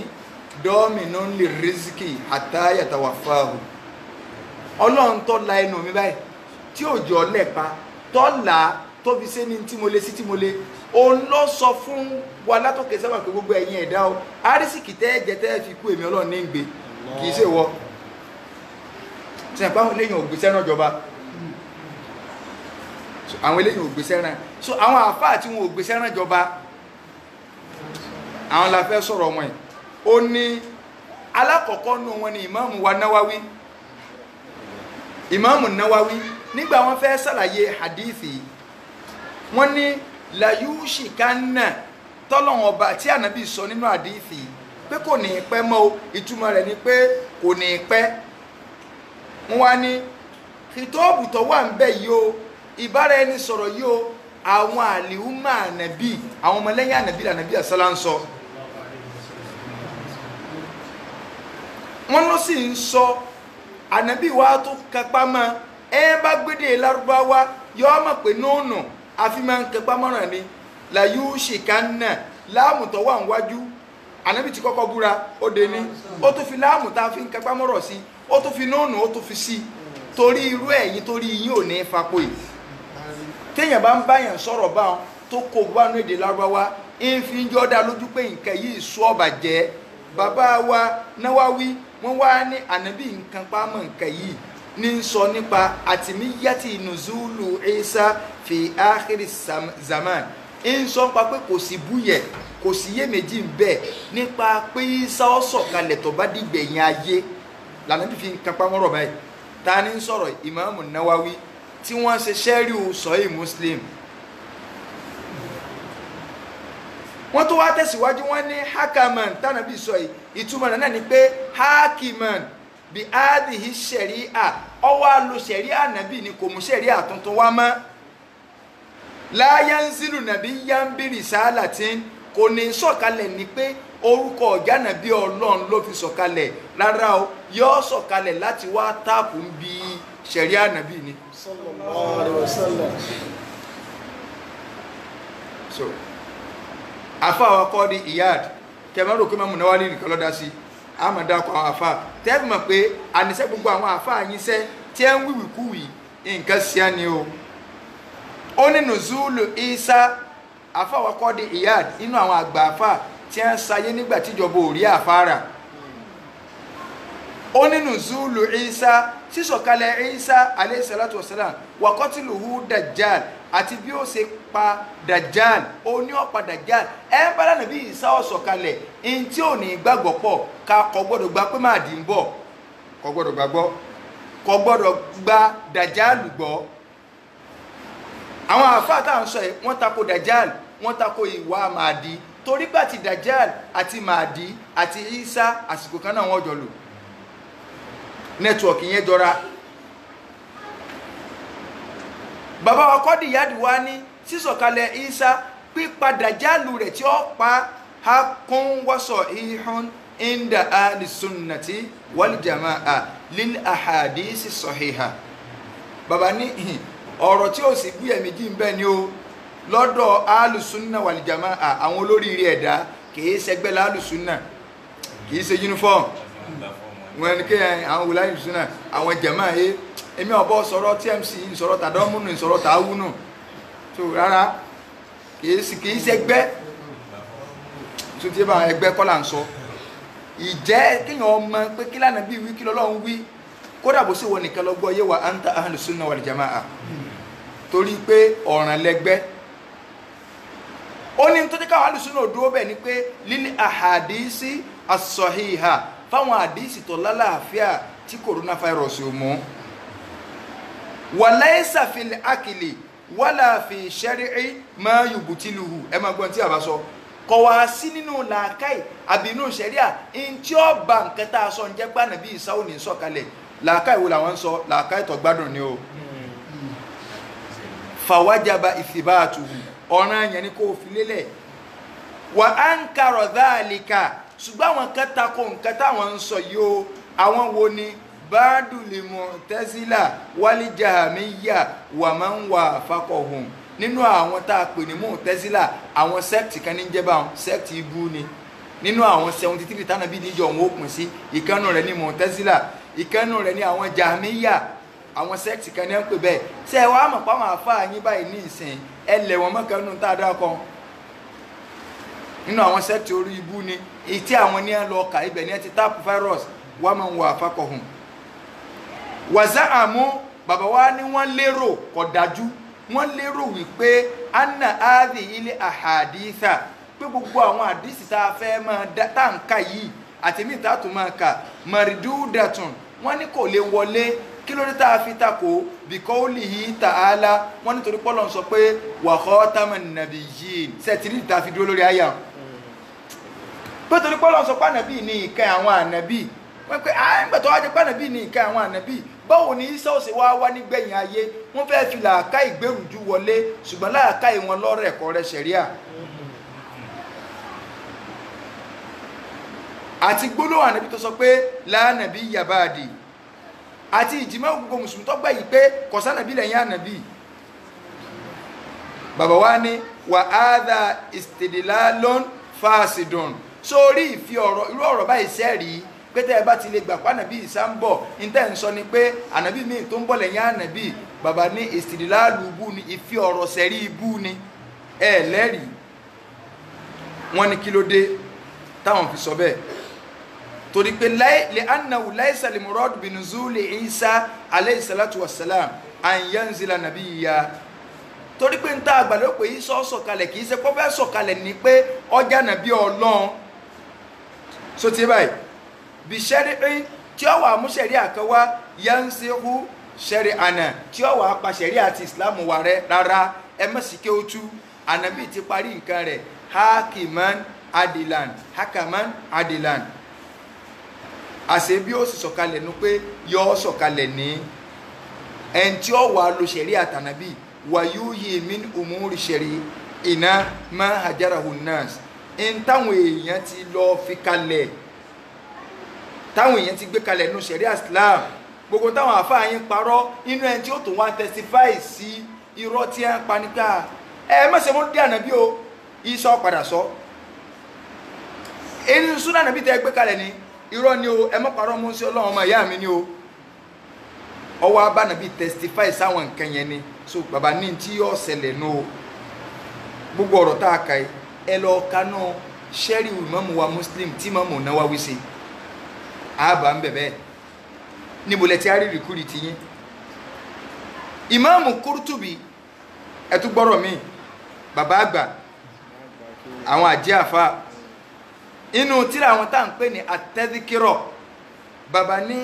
dọ́ọ̀mìnú lè rìsíkì àtàyàtàwà fáàhù ọlọ́run tó la ẹnu mi báyìí tí òjò lẹ́pa tó là tó fi ṣe ní tí mo lé sí tí mo lé òun ló sọ fún wa látòkè sábà pé gbogbo ẹ̀yin ẹ̀dá o arísìkì tẹ́ ẹ̀jẹ̀ tẹ́ ẹ fi kú èmi ọlọ́run ní ń gbé. Kì í ṣe wọ sẹ́yìn pàwọn eléyìn ògbé sẹ́ràn ìjọba So, àwọn eléyìn ògbé sẹ́ràn. So àwọn àfáà tí wọn ògbé sẹ́ràn ìjọba àwọn la fẹ́ sọ̀rọ̀ wọn yìí. Ó ní alákọ̀ọ́kọ́ nù wọn ni ìmáàmù wa náwáwí ìmáàmù náwáwí nígbà wọn fẹ́ ṣàlàyé hadithi wọn ní layushi kanna tọ́lọ́wọ́n ọba tí ànábì sọ nínú hadithi pé kò ní pẹ́ mọ́ o. Ìtumọ̀ rẹ̀ ni pé kò ní pẹ́. Wọ́n wá ní kìtọ́ọ̀bù tó wà ń bẹ̀ yìí o ìbára ẹni sọ̀rọ̀ yìí o àwọn àlìhùmà ànàbì àwọn ọmọlẹ́yìn ànàbì ànàbì àsálà ń sọ. Wọ́n ló sì ń sọ ànàbì wa tó kápá mọ́. Ẹ bá gbédè lárúbáwá yọ ọmọ pé nóònù àfi máa ń kápá mọ́ràn ni. Làyú ṣìkánná láàmù tó wà níwájú. Ànàbì ti kọ́kọ́ búra ó dé ní ó tún fi láàmù tá a fi ń kápá mọ́rọ̀ sí. Ó tún fi nóònù ó tún fi sí. Torí irú ẹ̀yìn torí yín ò ní fapò yìí. Téèyàn bá ń báyàn sọ̀rọ̀ báwọn tó kó gbánú èdè lárúbáwá ń fi ń jọ́ dá lójú pé nǹkan yìí sọ ọ̀bà jẹ́ bàbá wa náwáwí wọ́n wá ní ànábì nǹkan pamọ́ nǹkan yìí ní sọ nípa àtìmíyàtì nùzúlù Ìsá fi áhírí zaman. Ń sọ nípa pé kò sí búyẹ̀ kò sí iyèméjì ń bẹ nípa pé Ìsá ó sọ̀kalẹ̀ tó bá dìgbẹ̀yìn ayé. Lànàbì fi nǹkan pamọ́ rọ̀ báyìí. Ta ni ń sọ̀rọ̀? Ìmáàmù náwáwí tí wọ́n ṣe ṣẹ́ríù sọ́yì muslim. Wọ́n tó wá tẹ̀síwájú wọ́n ní hakaman tánàbí sọ yìí ìtumọ̀ náà ni pé hakiman bí ádìhí ṣẹ̀ríà ọwọ́ alo ṣẹ̀ríà nàbí ni kò mú ṣẹ̀ríà tuntun wá mọ́. Sílù nàbí yánbírì sáálàtín kò ní sọ̀kalẹ̀ ni pé orúkọ ọ̀gá nàbí ọlọ́run ló fi sọ̀kalẹ̀. Rárá o yọ sọ̀kalẹ̀ láti wá táàpù ń bi ṣẹ̀ríà nàbí ni. sallallahu alaihi wasallam. So afa wa kọ́ di iyad kẹmẹ́rò kí mẹ́mú náwálì nìkan lọ́dá sí àmọ̀dá kọ àwọn afa tẹ́ẹ̀fì mọ̀ pé àníṣẹ́ gbogbo àwọn afa yín sẹ́ tí ẹ ń wíwì kúwì nǹkan sí ni o. Ó ní nùzúlù isa afa wa kọ́ di iyad inú àwọn àgbà afa tí ẹ ń sayé nígbà tíjọba ò rí àfárà ó ní nùzúlù isa sísọ̀kalẹ̀ isa alayhi salatu wasalam wàkọ́tìlùhù dajjal àti bí ó ṣe pa dajjal ó ní ọ̀pá dajjal. Ẹ ń bá lánàá bí ìsá ọ̀sọ̀kalẹ̀ in tí ò ní gbàgbọ́ pọ̀ ká kò gbọ́dọ̀ gba pé máa dì ń bọ̀. Kò gbọ́dọ̀ gbàgbọ́ kò gbọ́dọ̀ gba dajjal gbọ́. Àwọn àfáà tá à ń sọ yìí wọ́n tako dajjal wọ́n tako ìwà màdí torí gbà tí dajjal àti màdí àti isa àsìkò kan náà wọ́n jọ lò. Nẹ́tíwọ̀kì yẹn jọra bàbá wa kọ́ dìyàdì wa ní sísọ̀kalẹ̀ isa pípadà jálù rẹ̀ tí ó pa ha kún wọ́sọ̀ ihun inda ahli sunnati wal jama'a lil ahadisi sahiha. Bàbá ní ọ̀rọ̀ tí ó sì gbúyẹ̀ méjì ń bẹ ni o. Lọ́dọ̀ ahli sunna wal jama'a àwọn olóríire ẹ̀dá kìí ṣẹgbẹ́ ahli kìí ṣe uniform. Wọn ni kéèyàn àwọn wùláyìn sunna àwọn jama'a yìí èmi ọ̀bọ sọ̀rọ̀ tmc sọ̀rọ̀ tàdọ́múnù sọ̀rọ̀ tàwùnù tó rárá kìí ṣẹgbẹ́ tó ti bá ẹgbẹ́ ń sọ. Ìjẹ́ kéèyàn ọmọ pé kí lánàá bí wí kí lọ́lọ́run wí. Kódà bó sì wọ nìkan lọ gbọ́ yé wa anta ahlu sunna wal jamaa. Torí pé ọ̀ràn lẹ́gbẹ́. Ó ní tó káwọn ahlu sunna dúró bẹ̀ ni pé lílí àhàdísí as-sahiha. Fáwọn àdísì tó lálàáfíà tí coronavirus ò mú wàláyésà fil akili wàlà fi ṣẹ́ríì máa yùbùtìlùhù ẹ máa gbọ́n tí a bá sọ. Kọ̀ wá sí nínú làákàì àbí inú ṣẹ̀ríà ntí ó ba nǹkan tá a sọ ń jẹ́ pé ànábì ìsáwò ní sọ̀kalẹ̀. Làákàì wo làwọn ń sọ? Làákàì tó gbádùn ni o. Fàwájàba ìfìbáàtù ọ̀ràn yẹn ni kò fi lélẹ̀. Wà á ń karọ̀ dáàlìkà ṣùgbọ́n àwọn kan takò nǹkan táwọn ń sọ yìí o. Àwọn wo ni báàdùlì mọ̀tẹ́sílà wálé jahamiya wà máa ń wà fakọ̀hùn nínú àwọn tá a pè ní mọ̀tẹ́sílà àwọn sẹ́ẹ̀tì kan ní jẹ́bà sẹ́ẹ̀tì ibú ni. Nínú àwọn seventy three tánà bíi níjọ òun ó pín sí. Ìkànnù rẹ̀ ní mọ̀tẹ́sílà ìkànnù rẹ̀ ní àwọn jahamiya. Àwọn sẹ́ẹ̀tì kan ní ẹ̀ ń pè bẹ́ẹ̀. Ṣé ẹ wàá mọ̀ pé àfáà yín báyìí ní ìsìn ẹ lẹ̀ wọ́n tá a dá kan nínú àwọn sẹ́ẹ̀tì orí ibú ni. Èyí tí àwọn ní ẹ lọ kà ibẹ̀ ní ẹ ti táàpù virus. Wàá wọ àfakọ̀hún wàzà àmú bàbá wa ní wọ́n lérò kò dájú. Wọ́n lérò wípé anna adi ilé àhàdíìsà pé gbogbo àwọn àdìsí tá a fẹ́ máa dá tá à ń kà yìí àti mí tá a tún máa kà mọ̀rìdúdàtún wọ́n ní kò lè wọlé. Kí ló dé tá a fi takò? Bìkọ́ọ̀lì yìí tààlà wọ́n nítorí pọ́lọ́ sọ pé wàhọ́ támà nàbì yìí sẹ́tìrì tá fi dúró lórí àyà? Pé torí sọ pé ànàbì ní ìkẹ́ àwọn ànàbì wọ́n pe àgbẹ̀ tó wá jẹ́ pé ànàbì ní ìkẹ́ àwọn ànàbì báwo ni isa ó ṣe wá wá nígbẹ̀yìn ayé? Wọ́n fẹ́ fi làákà ìgbèrújú wọlé ṣùgbọ́n làákà ìwọn lọ́rọ̀ ẹ̀kọ́ rẹ̀ ṣẹ̀ríà. Àti gbólóhùn ànàbì tó sọ pé lánàbí yabadi àti ìjìmọ̀ gbogbo mùsùlùmí tó gbẹ̀yìn pé kọ̀sánàbí lẹ́yìn ànàbì bàbá wa ní wà á dà istidlalun fásidùn sórí ìfi ọ̀rọ̀ irú ọ̀rọ̀ báyìí sẹ́rìí pé tẹ́ ẹ bá ti lè gbà pé ànàbí ìsá ń bọ̀ níta ń sọ ni pé ànàbí míì tó ń bọ̀ lẹ́yìn ànàbí bàbá ní istidlalu ibú ni ìfi ọ̀rọ̀ sẹ́rí ibú ni. Ẹ lẹ́rìí. Wọ́n ní kí ló dé táwọn fi sọ bẹ́ẹ̀. Torí pé lè annahu laisa lè murad binuzuli isa alayhi salatu wassalam an yanzila nabiyya. Torí pé ń tá àgbàdo pé isa sọ̀kalẹ̀ kì í ṣe kó fẹ́ sọ̀kalẹ̀ ní pé ọjà nàbí ọlọ́run. So ti báyìí bí sẹ́rí tí ó wà mú sẹ́rí àkọwá yansihu sẹ́rí àná tí ó wà pa sẹ́rí àti ìsìlámù wà rẹ rárá ẹ mọ̀ sí kí ó tú ànàbí ti parí nǹkan rẹ̀ hakiman adilan hakaman adilan àṣẹ bí ó sì sọ̀kalẹ̀ nu pé yọ ọ́ sọ̀kalẹ̀ ní ẹni tí ó wà lo sẹ̀rí àtànàbí wàyú yìí min umuri sẹ̀rí iná máa hajarahu nas ń táwọn èèyàn ti lọ fi kalẹ̀ táwọn èèyàn ti gbé kalẹ̀ nu sẹ̀rí islam gbogbo táwọn àfáà yín parọ́ inú ẹni tí ó tún wá testify sí irọ́ tí ẹ ń pa nípa ẹ mọ̀sẹ̀ mọ́ dé ànàbí o. Ìsọ padà sọ. Èyí súnà ànàbí tẹ́ gbé kalẹ̀ ni irọ́ ni o ẹ mọ́ parọ́ mú sí ọlọ́run ọmọ ìyá mi ni o. Ọwọ́ abánàbí testify sáwọn nǹkan yẹn ni. So bàbá ní tí yóò ṣẹlẹ̀ nù o. Gbogbo ọ̀rọ̀ tá a kà ẹ lọ kanú sẹ́rí ìmọ̀mù wa muslim tí ìmọ̀mù náà wí sí àbá ń bẹ̀ bẹ́ẹ̀. Níbo lẹ ti á rí rìkúrì ti yín? Ìmọ̀mù kúrútùbì ẹ tún gbọ́rọ̀ mi. Bàbá àgbà àwọn àjẹ́ àfa inú tíra àwọn tá à ń pè ní atẹ́díkírọ̀ bàbá ní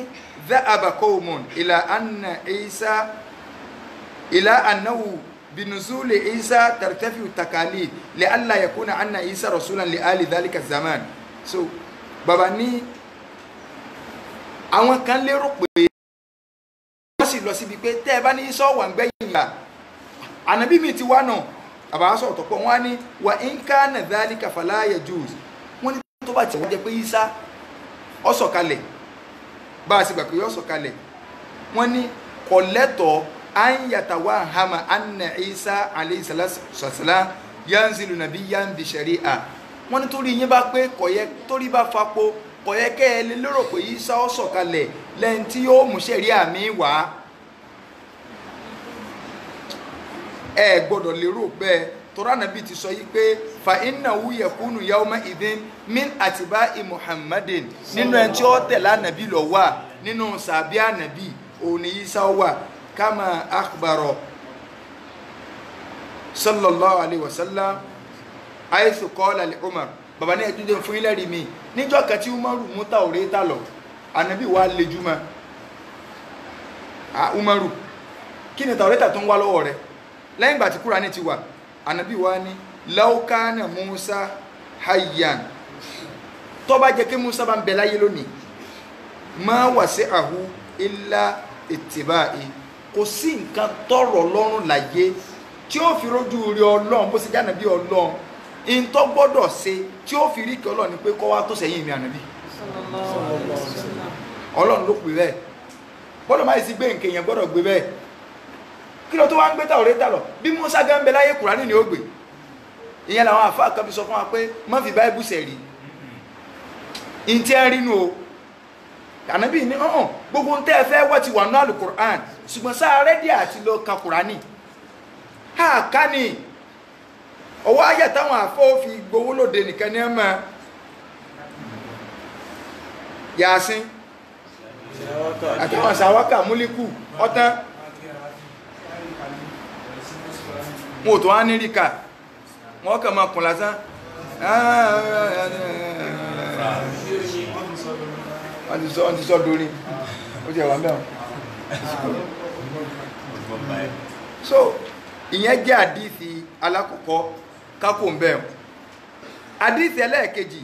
dhahaba qawmun ìlà anna isa ìlà annahu binuzuli isa tartafi takalid li alla yakuna anna isa rasulan li ali dhalika zaman so bàbá ní àwọn kan lérò pé wọ́n sì lọ síbi pé tẹ́ ẹ bá ní isa wà ń gbẹ́yìn ìgbà ànábì mi ti wá náà. Àbá sọ̀rọ̀ tó á ní wà in kana dhalika fala yajuz. Wọ́n ní tó bá ti wọ́n jẹ́ pé isa ó bá a sì gbà pé ó sọ̀kalẹ̀. Ní an yatawa hama anna isa alayhi yanzilu nabiyyan bi shari'a. Wọ́n ní torí yín bá pé kò yẹ torí bá fapo kò yẹ kẹ́ ẹ lè lérò pé isa ó sọ̀kalẹ̀ lẹ́yìn tí yóò mú ṣẹ̀ríà mi wá. Ẹ gbọ́dọ̀ lérò bẹ́ẹ̀. Tora nabi ti sọ yìí pé fa innahu yakunu yawma idhin min atiba'i muhammadin. Nínú ẹni tí ó tẹ̀lé ànàbí lọ wà nínú sàbí ànàbí òní isa wà. Kama akhbaro sallallahu alayhi wa sallam ayethu qala li umar baba ní ẹjú dé fún ilẹ̀ rí mi. Níjọ́ kan tí umaru mú Taurata lọ ànàbí wa lejúmọ́ umaru kí ni Taurata tó ń wá lọ́wọ́ rẹ̀? Lẹ́yìn ìgbà tí Kùránì ti wà anabi wa ni laukana musa hayyan. Tó bá jẹ́ kí musa bá ń bẹ láyé lónìí ma wasi'ahu illa ittiba'i. Kò sí nǹkan tọrọ lọ́rùn láyé tí ó fi rójú rí ọlọ́run bó ṣe jẹ́ ànàbí ọlọ́run in tó gbọ́dọ̀ ṣe tí ó fi rí kí ọlọ́run ni pé kọ́ wá tó sẹ́yìn mi ànàbí ọlọ́run ló pè bẹ́ẹ̀. Bọ́dọ̀ máa sì gbé nǹkan yẹn gbọ́dọ̀ gbé bẹ́ẹ̀. Kí ló tó wá ń gbé Taurata lọ? Bí Musa gan bẹ láyé Kùránì ni ó gbé. Ìyẹn làwọn àfáà kan fi sọ fún wa pé má fi báyìí bùsẹ̀ rí n tí ń rínú o. Ànábì ní ọ̀hún gbogbo ń tẹ́ ẹ fẹ́ wọ́n ti wà ní alukur'an ṣùgbọ́n sáà rẹ́dí àti lọ ka kurani ha ká ní ọwọ́ ayé táwọn fi gbowó lóde nìkan ní ẹ mọ́. Yasin àtàwọn sàwákà múlíkù ọtán. Wọn ò tó wá ní ríkà wọn kàn máa kùn lásán. Wọ́n ti sọ dorí. Ó ti ẹ̀wà mẹ́wọ̀n so ìyẹn jẹ́ àdíìsì alákọ̀ọ́kọ́ kákò ń bẹ̀rùn àdíìsì ẹlẹ́ẹ̀kejì.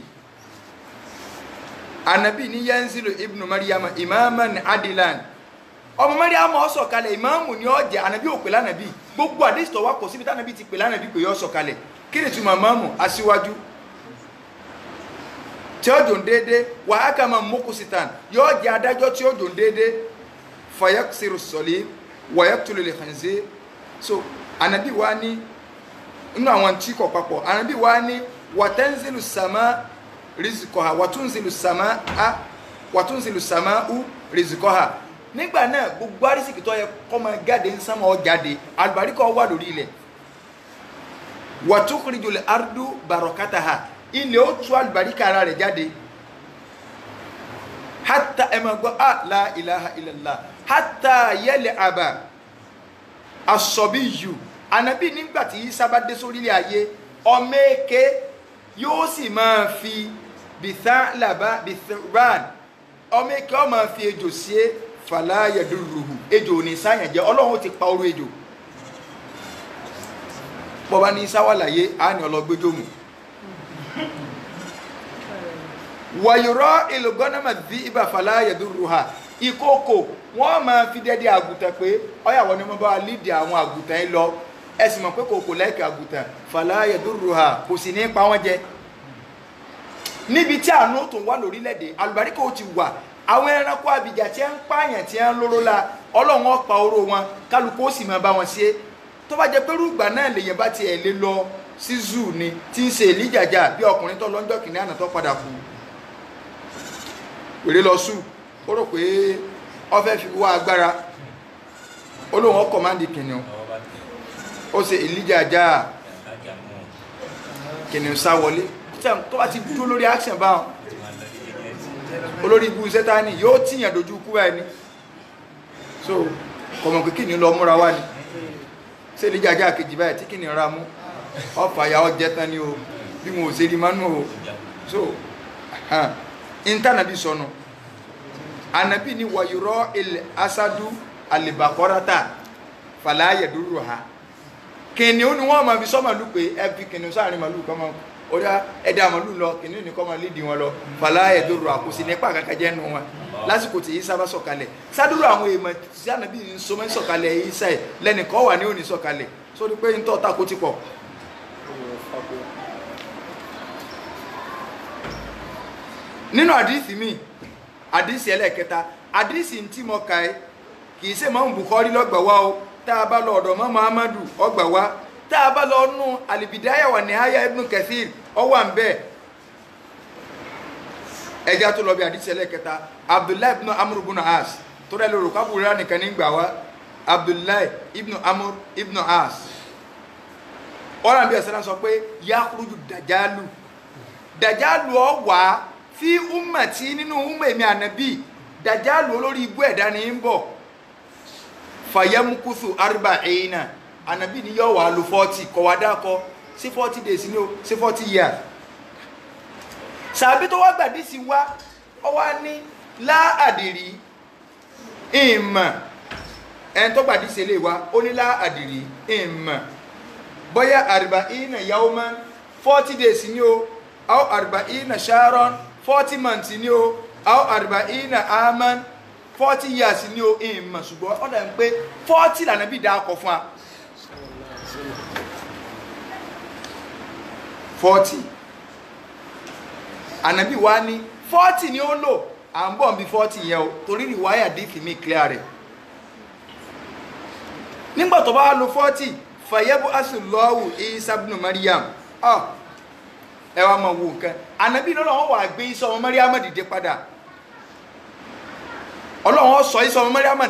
Anabi ní yanzilu ibnu mariama imaman adilan. Ọmọ mariama ó sọ̀kalẹ̀ ìmáàmù ni ó anabi ò pè lánàbí gbogbo àdíìsì tó wá kò síbi tánàbí ti pè lánàbí pé yó sọ̀kalẹ̀. Kí ni túmọ̀ máàmù aṣíwájú. Tí ó dùn déédé wà á kà máa mọ́kùsìtàn yóò jẹ́ adájọ́ tí ó dùn déédé fayaqsiru sọ̀lẹ̀ wa yaqtulu al-khinzir so anabi wa ní inú àwọn tí kò papọ̀. Anabi wa ní watanzilu sama rizqaha watunzilu sama a watunzilu sama u rizqaha. Nígbà náà gbogbo arísìkì tó yẹ kó máa jáde ń sánmọ̀ ó jáde. Àlùbáríkà wà lórí ilẹ̀. Watukhrijul ardu barakataha. Ilẹ̀ ó tú àlùbáríkà ara rẹ̀ jáde. Hata ẹ máa gbọ́ a la ilaha illallah. Hata yẹlẹ̀ àbà asọ̀bíyù ànábì nígbà tí Ìsá bá dé sórílẹ̀ ayé ọmọ èké yóò sì máa fi bìtálàbà bìtíràn ọmọ èké ó máa fi ejò sí fàlàyẹ̀dúrùhù ejò ní sáyẹn jẹ́ ọlọ́run ti pa oró ejò. Bọ́ba ní sáwà láyé á ní ọlọ́gbẹ́jọ́ mu. Wàyúrọ́ ìlúgọ́nàmà bí ibà fàlàyẹ̀dúrù ha ìkókò wọ́n máa fi dẹ́dẹ́ àgùntàn pé ọ̀yàwó ni wọ́n bá lídì àwọn àgùntàn yìí lọ ẹ sì mọ̀ pé kòkò lẹ́ẹ̀kì àgùntàn fàlàyẹ̀dúrù ha kò sì ní pa wọ́n jẹ. Níbi tí àánú tó wà lórílẹ̀‐èdè ó ti wà. Àwọn ẹranko àbìjà tí ń pààyàn tí ń lóró la ọlọ́run ó oró wọn kálukú ó sì máa bá wọn ṣe. Tó bá jẹ pé rúgbà náà lèyàn bá tiẹ̀ lé lọ sí zoo ni tí ń ṣe èlíjàjà bí ọkùnrin tó lọ́jọ́ kìnìún àná tó padà kú. Pèrè lọ sùn ó rò pé ó fẹ́ fi wá agbára. Ó lóun ó kọ̀mándì kìnìún ó ṣe èlíjàjà kìnìún sá wọlé. Tó bá ti dúró lórí action báwọn olórí ibu sẹ́tánì yóò tíyàn dojú kú ẹni so kọ̀mọ̀ pé kìnìún lọ múra wá ni. Ṣé èlíjàjà kejì báyìí tí kìnìún ra mú? Ọ̀fà ya ọjẹ́ tán ni o. Bí mo ò ṣe rí mánú o. So intanabi sọnù. Anabi ni wayurọ il asadu alibakorata fàlàyé dúró ha kìnìún ni wọn máa fi sọ màlúù pé ẹ fi kìnìún sáàrin màlúù kọ́ máa ọ̀dà ẹ̀dá màlúù lọ kìnìún kọ́ máa lídìí wọn lọ. Ha kò sí nípa kankan jẹ́ nu wọn. Lásìkò tí yìí sábà sọ̀kalẹ̀ sádúró àwọn èèmọ̀ tí anabi ń sọmọ sọ̀kalẹ̀ yìí sáyẹ̀ lẹ́nìkan wà ní òní sọ̀kalẹ̀. Sórí pé ń tọ́ tako ti pọ̀. Nínú àdísì mi àdísì ẹlẹ́ẹ̀kẹta àdísì tí mo ẹ́ mọ́ tá a bá lọ ọ̀dọ̀ mọ́ Muhammadu ọgbà wá. Tá a bá lọ nú alibidaya wà ní aya Ibn Kathir ọwọ́ à ń bẹ́ẹ̀ ẹja tó lọ bí àdísì ẹlẹ́ẹ̀kẹta Abdullahi ibn Amr ibn As. Tó rẹ̀ lóru kábùrẹ́ nìkan ní gbà wá. Abdullahi ibn Amr ibn As. Ọ̀rọ̀ àbí ẹ̀sẹ̀ náà sọ pé yakuruju dajalu dajalu ọ̀ wá fi ummati nínú umma èmi ànábì. Dajalu olórí ibú ẹ̀dá ni ń bọ̀ fàyẹ́mukusu arba'ina. Ànábì ni yóò wà lu forty kọ̀ wá dákọ̀. Sí forty days ni o? Sí forty years? Sàbí tó wá gbàdí sí wá ọ wá ní láàdìrí ìmọ̀. Ẹni tó gbàdí sí lè wá ó ní láàdìrí ìmọ̀. Bóyá arba'ina yawman forty days ni o. Aw arba'ina sharon forty months ni o. Aw arba'ina aman forty years ni o ìmọ̀ ṣùgbọ́n ọ̀dà ń pé forty lànà bí dáa kọ fún wa. forty. Ànàbí wa ní forty ni ó lò. À ń bọ̀ bí forty yẹn o torí ìwáyà dìkì mi clear rẹ̀. Nígbà tó bá lo forty fàyẹ́bù asùlọ́wù isa ibn mariam ọ ẹ wá máa wo nǹkan. Ànábì náà wọ́n wà gbé isa ọmọ mariam dìde padà ọlọ́run sọ Ìsá ọmọ Màríàmà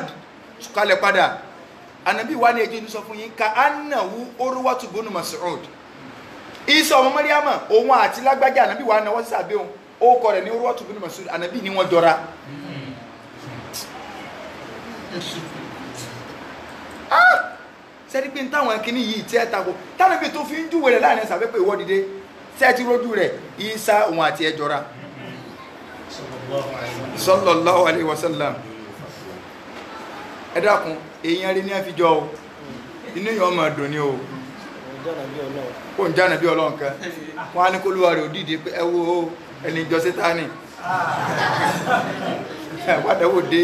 kalẹ̀ padà. Anabi wa ni ẹjẹ ní sọ fún yín ka anahu Urwatu bunu Mas'ud. Ìsá ọmọ Màríàmà òun àti lágbájá anabi wa náwó sábẹ́ òun. Ó kọ rẹ̀ ní Urwatu bunu Mas'ud. Anabi ni wọ́n jọra. Sẹ́ni pé n táwọn akíní yìí tí ẹ tako táwọn ibi tó fi ń júwèé rẹ̀ láàárín ẹ̀sà pé ìwọ́ dìde rójú rẹ̀? Ìsá òun àti ẹ jọra sallallahu alayhi wa sallam. Ẹ dákun èèyàn rí ní àfijọ́ o. Inú yọ ọmọ ẹ̀dùn ni o. Kò ń jáde bí ọlọ́run kan. Wọn á ní kó lúwa rẹ̀ òdìdí pé ẹ wo ẹni ìjọ sítánì wádàwò dé.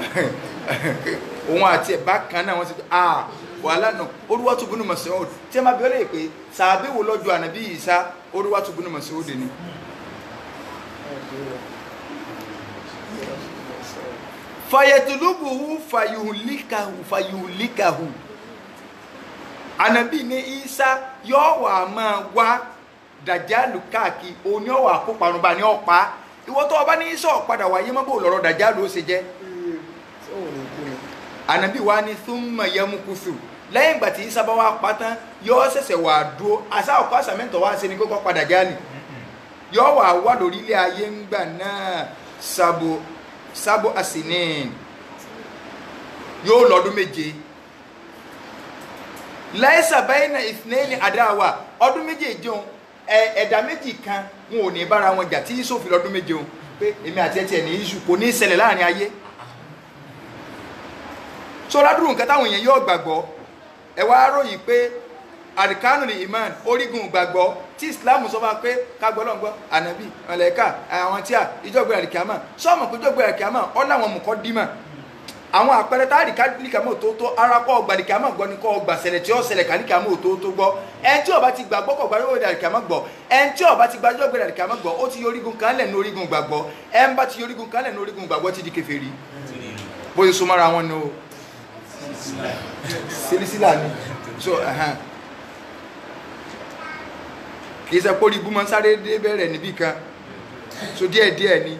Òun àti ẹ̀bá kan náà wọ́n ti ah wàhálà náà. Urwatu bunu Mas'ud tí ẹ máa bí ọ lè pé sàbẹ̀wò lọ́jọ́ ànábì Ìsá? Urwatu bunu Mas'ud ni. Fayetulubuhu fayuhlikahu fayuhlikahu anabi ní Ìsá yóò wà máa wá dàjálù káàkiri òní ọwà àkóparunba ní ọ̀pá ìwọ tó ọba ní Ìsá ọ̀padà wáyé mọ́ bò lọ́rọ̀ dàjálù ó ṣe jẹ́. Anabi wa ní thumma yamukusu lẹ́yìn ìgbà Ìsá bá wá pa tán yóò ṣẹ̀ṣẹ̀ wà dúró. Àṣà ọ̀pá àṣàmẹ́ntọ̀ wá ṣe ni kókó padà jáde yóò wà wá lórí ilé ayé ńgbà náà. Sabo sabo asinin yóò lọ́dún méje. Láìsà báyìí na ìfìnẹ́ẹ̀lì àdáwà ọdún méjèèjì òun ẹ̀dá méjì kan wọn ò ní bára wọn jà tí yíṣò fi lọ́dún méje òun pé èmi àti ẹtì ẹ̀ ní iṣu kò ní í ṣẹlẹ̀ láàárín ayé. Sọládùrù nǹkan táwọn èèyàn yóò gbàgbọ́. Ẹ wá ròyìn pé àríkánù iman orígun gbàgbọ́ tí islam sọ fún wa pé kágbọ́ lọ́ngbọ́ ànábì ọ̀lẹ́ka àwọn tíà ìjọba àríkàmà sọ́ọ̀mù pé ìjọba àríkàmà ọ́ làwọn mùkọ́ dímà àwọn àpẹẹrẹ tá àríkàmà tó tó ara kọ́ ọgbà àríkàmà gbọ́ ni kọ́ ọgbà ṣẹlẹ̀ tí ó ṣẹlẹ̀ kàríkàmà tó tó gbọ́. Ẹni tí ó bá ti gbàgbọ́ kọ̀ gbàgbọ́ àríkàmà gbọ́. Ẹni tí ó bá ti gbàgbọ́ àríkàmà gbọ́ ó ti yọ orígun kan lẹ̀ ní orígun gbàgbọ́ ẹni bá ti yọ orígun kan lẹ̀ ní orígun gbàgbọ́ ti di kèfèrí. Bóyá súnmọ́ra wọn ni o. Sílísílà ni. So uh-huh kì í ṣe pé máa ń sáré dé bẹ̀rẹ̀ níbì kan. So díẹ̀ díẹ̀ ni.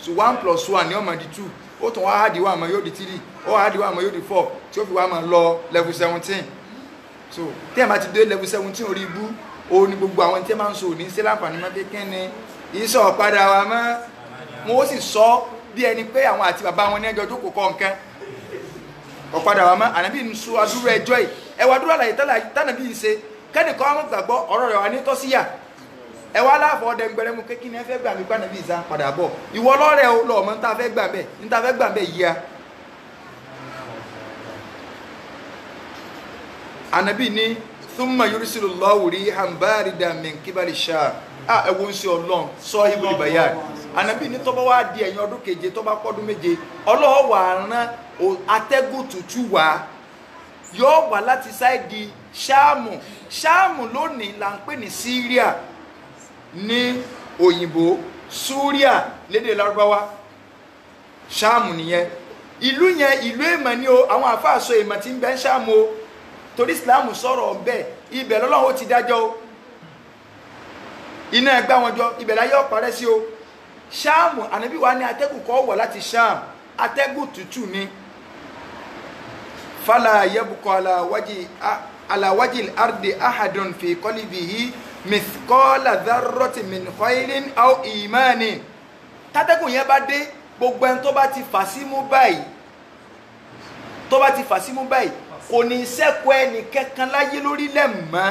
So one plus one ní ọmọ di two. Ó tún wá hádìí wà mọ́ yóò di three. Ó hádìí wà mọ́ yóò di four. Tí ó fi wá máa lọ level seventeen. So tí ẹ̀ máa ti dé level seventeen orí ibú ó ní gbogbo àwọn tí ẹ máa ń so ní sí láǹfààní máa fi kí ni? Ìsọ̀ padà wà mọ́. Wọn ó sì sọ bí ẹni pé àwọn àti bàbá wọn ní ẹjọ́ jókòó kọ́ nǹkan. Ọ̀padà wà mọ́. Ànábì ń so adúrú ẹjọ́ yìí. Ẹwà dúró àlàyé tánàbí ń ṣe kẹ́nìkan ọmọ gbàgbọ́ ọ̀rọ̀ rẹ̀ wà ní tọ́síyà. Ẹ wá ọdẹ gbẹrẹ mu kékin ẹ fẹ́ gbà mí? Gbànàbí ìsá padà bọ̀. Ìwọ lọ́rẹ̀ o lọ ọmọ níta fẹ́ gbà bẹ́ẹ̀. Níta fẹ́ gbà bẹ́ẹ̀ yíya. anabi ní thumma yursilullahu rihan baridan min kibali sham a ẹ wo ń ṣe ọlọ́run sọ ibùdó bayan anabi ní tọ́ba wá di ẹ̀yìn ọdún keje tọ́ba pọ́dún méje ọlọ́wọ́ wà rán atẹ́gùn tútù wá. Yóò wá láti sáìdì ṣáàmù. Ṣáàmù lónìí là ń pè ní síríà. Ní òyìnbó súríà lédè lárúbáwá. Ṣáàmù nìyẹn. Ìlú yẹn ìlú èèmọ̀ ni o. Àwọn àfáàsọ èèmọ̀ tí ń bẹ ń ṣáàmù o. Torí ìsìláàmù sọ̀rọ̀ bẹ́ẹ̀. Ibẹ̀ lọ́lọ́run ó ti dájọ́ o. Iná ẹgbẹ́ wọn jọ ibẹ̀ láyé ọ̀parẹ́ sí o. Ṣáàmù ànábì wa ní atẹ́gùn kọ́ wọ̀ láti ṣáàmù atẹ́gùn tútù ni. Fala yabqa ala waji ala waji al-ardi ahadun fi qalbihi mithqala dharratin min khairin aw imanin tátẹ́gùn yẹn bá dé gbogbo ẹni tó bá ti fà sí mú báyìí tó bá ti fà sí mú báyìí kò ní sẹ́kù ẹnì kankan láyé lórílẹ̀ mọ́.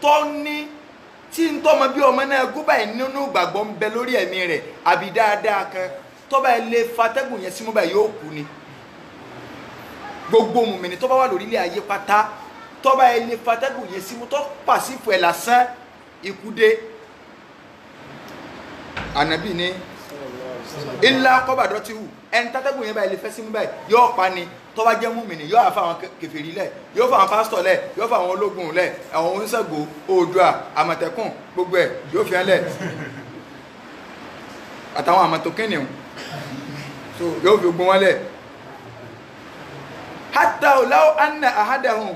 Tó ní tí ń tọ́mọ bí ọmọ náà gún báyìí nínú ìgbàgbọ́ ń bẹ lórí ẹ̀mí rẹ̀ àbí dáadáa kan tó bá lè fatẹ́gùn yẹn sí mú báyìí yóò kú ni. Gbogbo mùmìnì tó bá wà lórílẹ̀ ayé pátá bá lè fatẹ́gùn yẹn sí mú tó pàṣípò ẹ̀ lásán ikú dé. Ànábì ní ilá kọ́bàdọ́ ti hù ẹni tátẹ́gùn yẹn báyìí lè fẹ́ sí mú báyìí yóò pa ni. Tó bá jẹ́ múmìnì yóò àfa àwọn kèfèrí lẹ̀ yóò fa àwọn pásítọ̀ lẹ̀ yóò fa àwọn ológun lẹ̀ àwọn oníṣègùn oòdùà àmọ̀tẹ́kùn gbogbo ẹ̀ yóò fi hàn lẹ̀. Àtàwọn àmọ̀tòkìnì yóò fi gbọ́n wọn lẹ̀. Hatta law anna ahadahum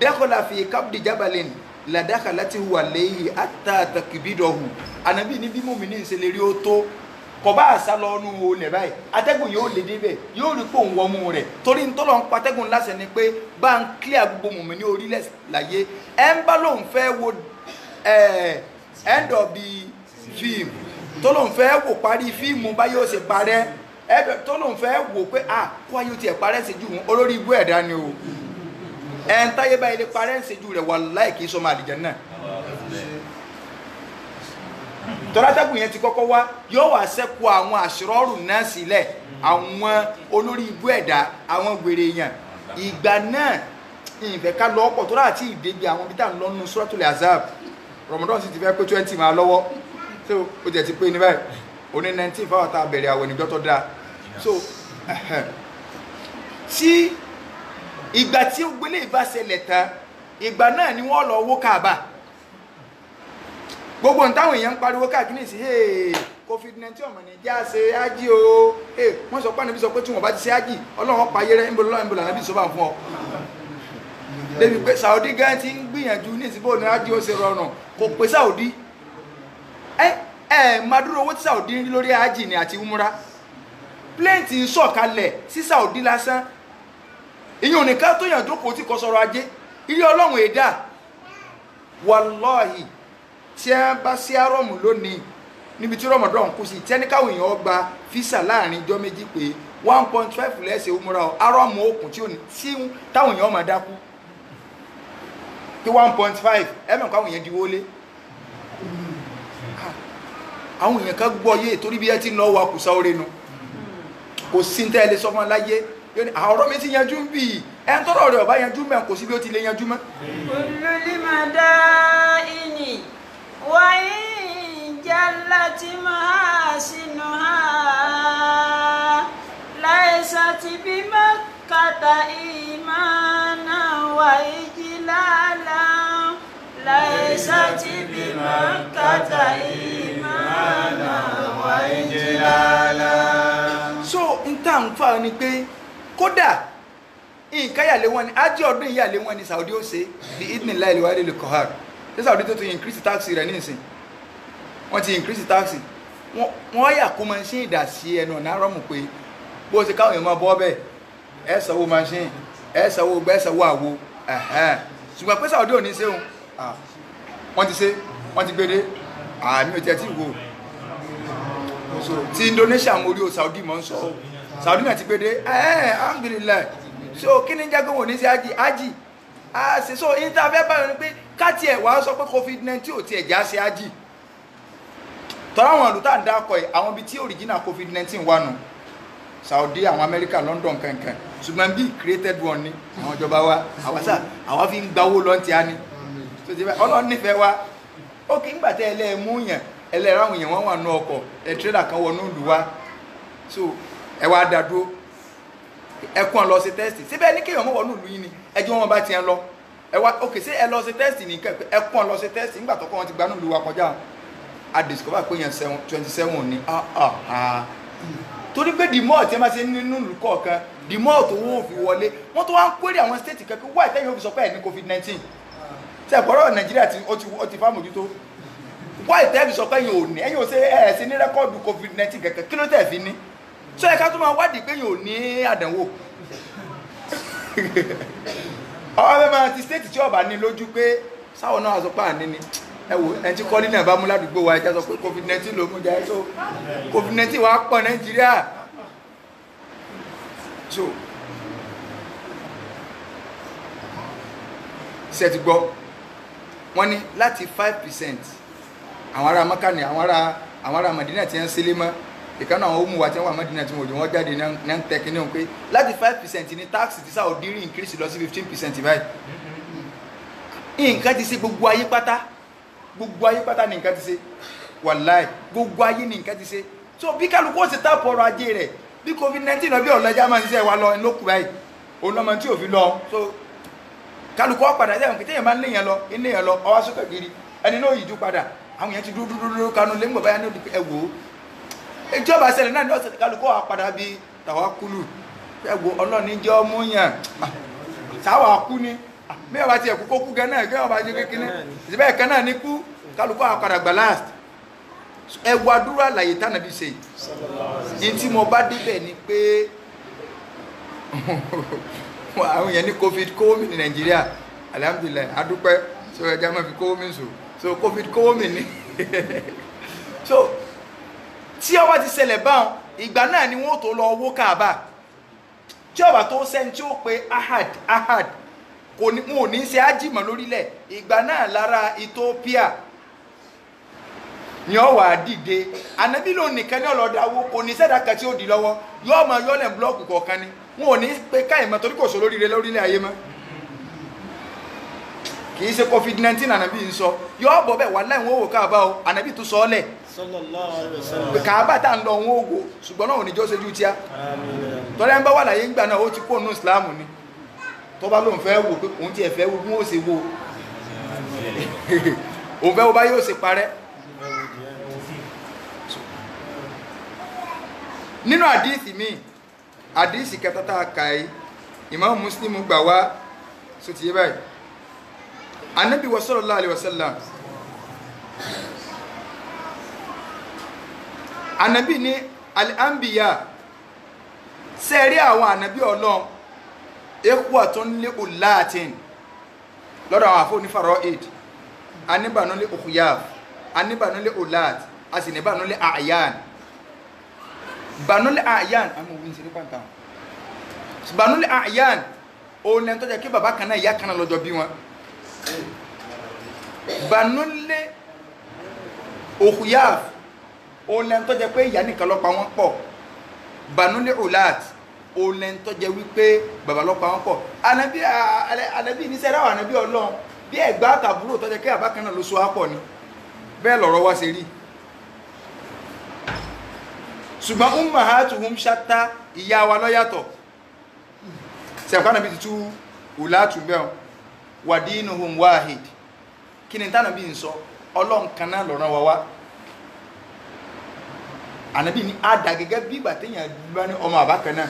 dakhala fi kabdi jabalin la dakhalati huwa alayhi hatta takbidahu ànábì ní bí múmìnì ìṣẹ̀lẹ̀ rí ó tó kò bá àṣà lọ ọnu olè báyìí. Atẹ́gùn yóò lè débẹ̀ yóò rí pò ń wọmú rẹ̀. Torí ń tọ́lọ̀ ń pa atẹ́gùn láṣẹ ni pé bá ń clear gbogbo mùmí ní orílẹ̀ láyé. Ẹ ń bá lóun fẹ́ wo end of the film. Tó lóun fẹ́ wò parí fíìmù bá yóò ṣe parẹ́. Tó lóun fẹ́ wò pé ah kó ayé tiẹ̀ parẹ́ ṣe jù olórí ibú ẹ̀dá ni o ẹ̀ ń táyé báyìí lè parẹ́ jù rẹ̀ wallahi kì í sọmọ àlìjẹ́ náà tọ́látẹ́gùn yẹn ti kọ́kọ́ wá yóò wá sẹ́kù àwọn àṣírọ́rù náà sílẹ̀ àwọn olórí ibú ẹ̀dá àwọn wèrè èèyàn. Ìgbà náà ìfẹ́ ká lọ ọ̀pọ̀ tó rà àti ìdébi àwọn ibi tá à ń lọ nínú Suratul Azab Ramadan sì ti fẹ́ pé twenty máa lọ́wọ́. So ó jẹ́ ti pé ní báyìí. Oní nineteen fáwọn tá a bẹ̀rẹ̀ àwọn ènìjọ́ tó dáa. So tí ìgbà tí gbélé ìbá ṣẹlẹ̀ tán ìgbà náà ni wọ́n lọ wó Káàbà gbogbo n èèyàn ń pariwo káàkiri sí hey covid-19 ọmọ nìjà ṣe ájì o. Wọ́n sọ pé ànábì sọ pé tí wọ́n bá ti ṣe ájì ọlọ́run pa ayé rẹ̀ ńbọ̀ lọ́wọ́ ńbọ̀ lànàbì sọ fún ọ. débi pé saudi gan ti ń gbìyànjú ní ìsìnbó ní ájì ó ṣe rọrùn kò pé saudi. Ẹ ẹ máa dúró owó tí saudi ń rí lórí ájì ni àti umra ti ń sọ̀kalẹ̀ sí saudi lásán ìyẹn òníkan tó yàn jókòó tí kò sọ̀rọ̀ ajé. Ilé ọlọ́run èdà wàlọ́ọ̀hì tí a bá sí arọ́mù lónìí níbi tí rọmọdún kù sí tí ẹni káwọn èèyàn gba físà láàárín ijọ́ méjì pé one point five lẹ́sẹ̀ òmùra arọ́mù òkun tí tí táwọn èèyàn máa dákú. Pé one point five ẹ̀mẹ̀ káwọn èèyàn diwó lé. Àwọn èèyàn kan gbọ́ yé torí bí ẹ ti ń lọ wa kùsà oore nu. Kò sí ní tẹ́lẹ̀ sọ fún yóò ní àwọ̀rọ̀ ti yanjú ń bì í ẹn tọ́rọ̀ rẹ̀ yanjú mẹ́ kò sí bí ó ti lè yanjú mọ́. olùlímọ̀dá ìní wáyé ìjálá tí máa sínú ha láìsà ti bí mọ́kàtà ìmọ̀nà wáyé jìlálà láìsà ti bí mọ́kàtà ìmọ̀nà wáyé jìlálà. so n tá n fa ni pé kódà nǹkan yàlé wọn ni ájì ọdún yàlé wọn ni Saudi ó ṣe bí idinla ìlú wàlẹ̀ lè kọ́ ní Saudi tó ti increase tax rẹ̀ nísìn wọ́n ti increase tax. Wọ́n yà kó machine ìdásí ẹnu ọ̀nà àrọ́mù pé bó ṣe káwọn èèyàn máa bọ́ bẹ́ẹ̀ ẹ sanwó machine ẹ sanwó gbẹ́ sanwó àwo. Ṣùgbọ́n pé Saudi ò ní ṣe òun wọ́n ti ṣe wọ́n ti gbére àmì ò tiẹ̀ tí wò. Ti Indonesia mo rí o Saudi mọ̀ ń sọ Saudi náà ti gbére ẹ̀ alhamdulillah. So kí ni jágó wò ní sí ájì ájì a ṣe so interfere báyọ̀ ni pé káàtì ẹ̀ wá sọ pé covid nineteen ò tiẹ̀ já sí ájì tọ́lá àwọn ìlú tá à ń dákọ̀ ẹ̀ àwọn ibi tí original covid nineteen wà nù. Saudi àwọn America London kankan. Ṣùgbọ́n bí created one ni àwọn ìjọba wa àwa sá àwa fi ń gbawó lọ́ntì á ní ọlọ́run nífẹ̀ẹ́ wa. Ó kì í gbà tẹ́ ẹlẹ́ẹ̀mú yàn ẹlẹ́ẹ̀rọ àwọn èèyàn wọn wà nù ọkọ̀ ẹ̀ tírélà kan wọnú ìlú wa. So ẹ wá dá dúró. Ẹkún ọ lọ sí tẹ́sítì. Síbẹ̀ ní kéèyàn mọ̀ wọnú ìlú yìí ni? Ẹjọ́ wọn bá tiẹ̀ lọ. Ẹ wá ok ṣé ẹ lọ sí tẹ́sítì nìkan ẹkún ọ lọ sí tẹ́sítì. Nígbà tó kọ́ wọn ti gbanú ìlú wa kọjá a discover pé yẹn twenty seven ni. Ah ah ah. Torí pé more tí ẹ máa ṣe nínú ìlú kọ̀ọ̀kan more tó wọ́n fi wọlé. Wọ́n tó wá ń query àwọn state kankan why tẹ́yìn òfin sọ pé ẹ̀ ní covid nineteen? Ṣe ẹ̀kọ́rọ̀ nàìjíríà ó ti fá mójútó? Why tẹ́yìn sọ pé ẹ̀yin ò ní? Ẹ̀yin ò ṣe ẹ̀ ṣe ní rẹ́kọ́ọ̀dù covid nineteen kankan? Kí ló tẹ̀ fi ní sọ ẹ̀ka tó máa wádìí pé ẹ̀yin ò ní àdánwò? Ọwọ́ bẹ́ẹ̀ máa ti state tí ọba ní lójú pé sáwọn náà sọ pé àní ni. Ẹ wò ẹni tí kọ́lí náà bá mú ládùúgbò wa ẹja sọ pé covid nineteen ló mú jẹ́ so covid nineteen wàá pọ̀ nàìjíríà. So ṣe ti gbọ́? Wọ́n ní láti five percent àwọn ará mọ́kànnì àwọn ará àwọn ará mọ̀dínà tí wọ́n ń sílé mọ́ ìkànnì àwọn ohun wa tí wà mọ́dínà tí wọ́n jọ wọ́n jáde ní ń tẹ́ kínní pé láti five percent ní táàkì tí Saudi rí increase lọ sí fifteen percent báyìí. Nǹkan ti ṣe gbogbo ayé pátá gbogbo ayé pátá ní nǹkan ti ṣe. Wàláì gbogbo ayé ní nǹkan ti ṣe. So bí kálukú ó ṣe táàpù ọrọ̀ ajé rẹ̀ bí covid nineteen náà bí ọ̀lọ́jà máa ń ṣiṣẹ́ wa lọ ló kù báyìí. Òun lọ́mọ tí òfin lọ. So kálukú ó padà sẹ́wọ̀n kétéyàn máa ń léyàn lọ léyàn lọ ọwọ́ sókè kiri. Ẹni náà yìí jú padà. Àwọn yẹn ti dúró dúró kanu lé ń báyà ní ẹ ìjọba ṣẹlẹ̀ náà ní ọ̀sẹ̀ kálukú ó padà bí tàwákùlù. Ẹ wò ọlọ́ọ̀ni jẹ́ ọmú yàn. Sáwà kú ni. Bí ọba ti ẹ̀kú kó kú gan náà kí ọba jẹ́ kékeré. Ìsìbẹ́ ẹ̀kan náà ní kú kálukú àpàdà gbà last. Ẹ wá dúró àlàyé tánàbí ṣe. Yìí tí mo bá débẹ̀ ni pé àwọn èèyàn ní covid kówó mi ní nàìjíríà. Alhamdulilayi adúpẹ́ so ẹja máa fi kówó mi sùn. So covid kówó mi ní. So tí ó bá ti ṣẹlẹ̀ báwọn ìgbà náà ni wọ́n tó lọ owó káàbà. Tí ó tó sẹ́ni tí ó pe ahad ahad kò ní wọn ò ní ṣe ájìmọ̀ lórílẹ̀. Ìgbà náà lára Ethiopia ni ọ wà dìde. Ànábì ló nìkan ní ọlọ́dà owó kò ní sẹ́dá tí ó di lọ́wọ́. Yóò máa yọ́lẹ̀ búlọ́ọ̀kù kọ̀ọ̀kan ni. Wọn ò ní pe káyìí mọ́ torí kò sọ lóríire lórílẹ̀ ayé mọ́. Kì í ṣe covid nineteen ànábì ń sọ. Yóò bọ̀ bẹ́ẹ̀ wà láì wọ́n wò káàbá o. Ànábì tún sọ ọ́ lẹ̀ káàbá tá ń lọ wọn ògo ṣùgbọ́n náà ò ní jọ́ ṣojú tíá tọ́lá ń bá wà láyé ńgbà náà ó ti kó nù ìsìláàmù ni. Tó bá lóun fẹ́ wò pé òun tiẹ̀ fẹ́ wo bí wọ́n ṣe wo òun fẹ́ wo bá yóò ṣe parẹ́. Nínú àdíìsì míì àdíìsì kẹta tá a kà yìí Imam Muslim gbà wá so ti yé báyìí. Wa sallallahu alaihi wasallam anabi ní al-anbiya. Sẹ́ẹ̀rí àwọn anabi ọlọ́run? Ikhwatun li ulatin. Lọ́dọ̀ àwọn àfọ́ onífàrọ̀ aid ukhyaf. Anibanu li ulat. A sì ní banu li a'yan. Banu li a'yan. Àmọ́ òun sì ní pàǹtà. Banu li a'yan òun lẹ́nu tó jẹ́ kí bàbá kan náà ìyá kan náà lọ́jọ́ bí wọn. Banu li ukhyaf òun lẹ́nu tó jẹ́ pé ìyá nìkan ló pa wọ́n pọ̀. Banu li ulat òun lẹ́nu tó jẹ́ wípé bàbá ló pa pọ̀. Anabi anabi ní sẹ́dá wà anabi ọlọ́run. Bí ẹ̀gbá àtàbúrò tó jẹ́ kí àbá ló so á pọ̀ ni. Bẹ́ẹ̀ lọ̀rọ̀ wá ṣe rí. Ṣùgbọ́n ummahatuhum shatta ìyá wa ló yàtọ̀. Sẹ̀kọ́ nàbí ti tú ulatu bẹ́ẹ̀ wa dinuhum wahid. Kí ni tánàbí ń sọ? Ọlọ́run kan náà lọ́rọ̀ wa wá ànábì ní àdá gẹ́gẹ́ bí ìgbà téèyàn bá ní ọmọ àbá kan náà.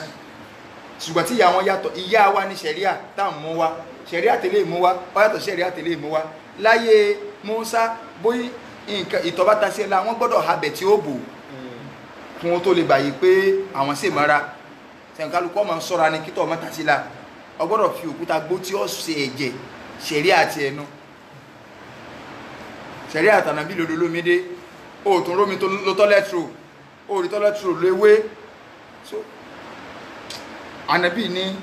Ṣùgbọ́n tí ìyá wọn yàtọ̀ ìyá wa ní ṣẹ̀ríà tá à ń mú wa ṣẹ̀ríà tẹ̀lé mú wa ó yàtọ̀ ṣẹ̀ríà tẹ̀lé mú wa láyé Musa bóyí nǹkan ìtọ́ba ta sí ẹ la wọ́n gbọ́dọ̀ habẹ̀ tí ó bò. Kí wọ́n tó lè gbàyè pé àwọn sì mọ́ra. Sẹ̀ǹkálukọ́ máa ń sọ́ra ní kítọ̀ mọ́ta sí la. Ọ gbọ́dọ̀ fi òkúta gbó tí ó ṣe ẹ̀jẹ̀ ṣẹ̀ríà àti ẹnu. Ṣẹ̀ríà àtànàbí lòdò lómídé òòtún rómi tó ló tọ́lẹ́tìrò òòrí tọ́lẹ́tìrò léwé so anabi ni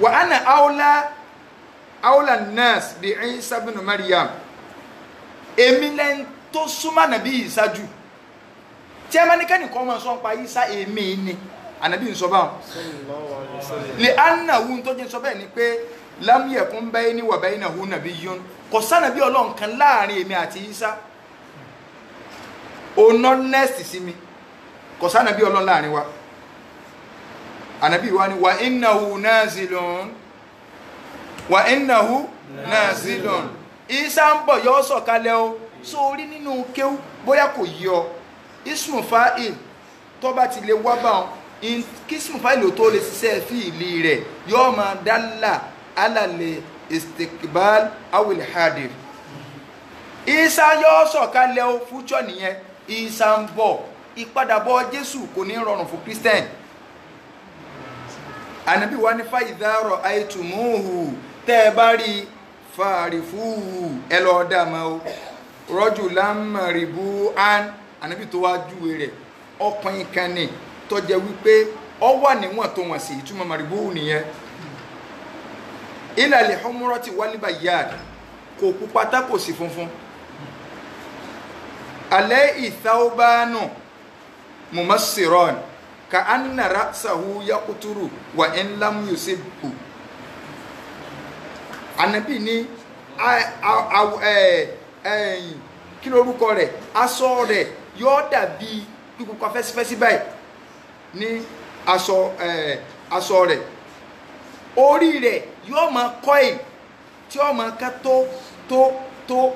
wa ana aula aula nas bi Isa bin Maryam. Èmi lẹ́n tó súnmọ́ ànàbí ìsájú tí a máa ní kẹ́nìkan máa sọ pa Isa èmi ni. Ànàbí ń sọ báwọn sallallahu alaihi wasallam lè annahu tó jẹ́ sọ bẹ́ẹ̀ ni pé lam yakun bayni wa baynahu nabiyyun. Kò sánàbí ọlọ́run kan láàárín èmi àti Isa. Ọ̀nà nẹ́ẹ̀sì sí mi kò sánàbí ọlọ́run láàárín wa. Ànàbí wa ni wa innahu nazilun. Wa innahu nazilun. Isa ń bọ̀ yọ́ sọ̀kalẹ̀ o. Sórí nínú kéwú bóyá kò yí ọ ismu fa'il tó bá ti lè wá bá wọn kí ismu fa'il tó lè ṣiṣẹ́ fíìlì rẹ̀ yóò máa dálà alàlẹ̀ istikbal awil hadir Isa yọ́ sọ̀kalẹ̀ o fújọ́ nìyẹn. Isa ń bọ̀ ìpadàbọ̀ Jésù kò ní rọrùn fún Christian. Ànábì wa ní fàyídàrọ̀ àìtùmùhù tẹ́ ẹ bá rí fàrífùhù ẹ lọ dà mọ́ o. Rọ́jù lámàrìbù án ànábì tó wá júwe rẹ̀ ọkùnrin kan ní tó jẹ́ wípé ọ wà níwọ̀n tó wọ̀n sí ìtumọ̀ màrìbù nìyẹn. Ìlàlẹ̀ humurati wálíbà yáàd kò pupa tá sí funfun. Alẹ́ ìthaubánu mumassiron ka anna ra'sahu yaqturu wa in lam yusibhu. Anabi ní kí lórúkọ rẹ̀? Aṣọ rẹ̀ yóò dàbí pípupa fẹ́sífẹ́sí báyìí. Ní aṣọ aṣọ rẹ̀. Orí rẹ̀ yóò máa coil tí ó máa ká tó tó tó.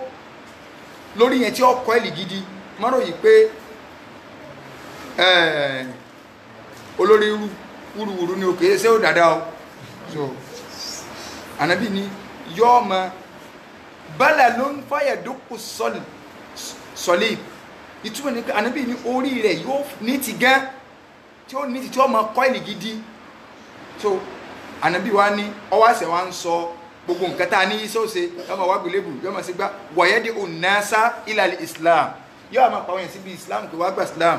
Lórí yẹn tí ó coil gidi. Mọ́rọ̀ yìí pé olórí wúruwúru ni òkè ṣé ó dáadáa o? So anabi ni yóò máa bala ló ń fàyà dúkù sọlì. Ìtumọ̀ ní ànábì ní orí rẹ̀ yóò ní ti gán tí ó ní ti tí ó máa kọ́ìlì gidi. So ànábì wa ní ọwọ́ àṣẹ wa ń sọ gbogbo nǹkan tá a ní iṣẹ́ òṣè yóò máa wá gbélébù yóò máa ṣe gbá wọ̀yẹ́dì ònàṣà ìlàlẹ̀ islam yóò máa pàwọn yẹn síbi islam pé wàá gba islam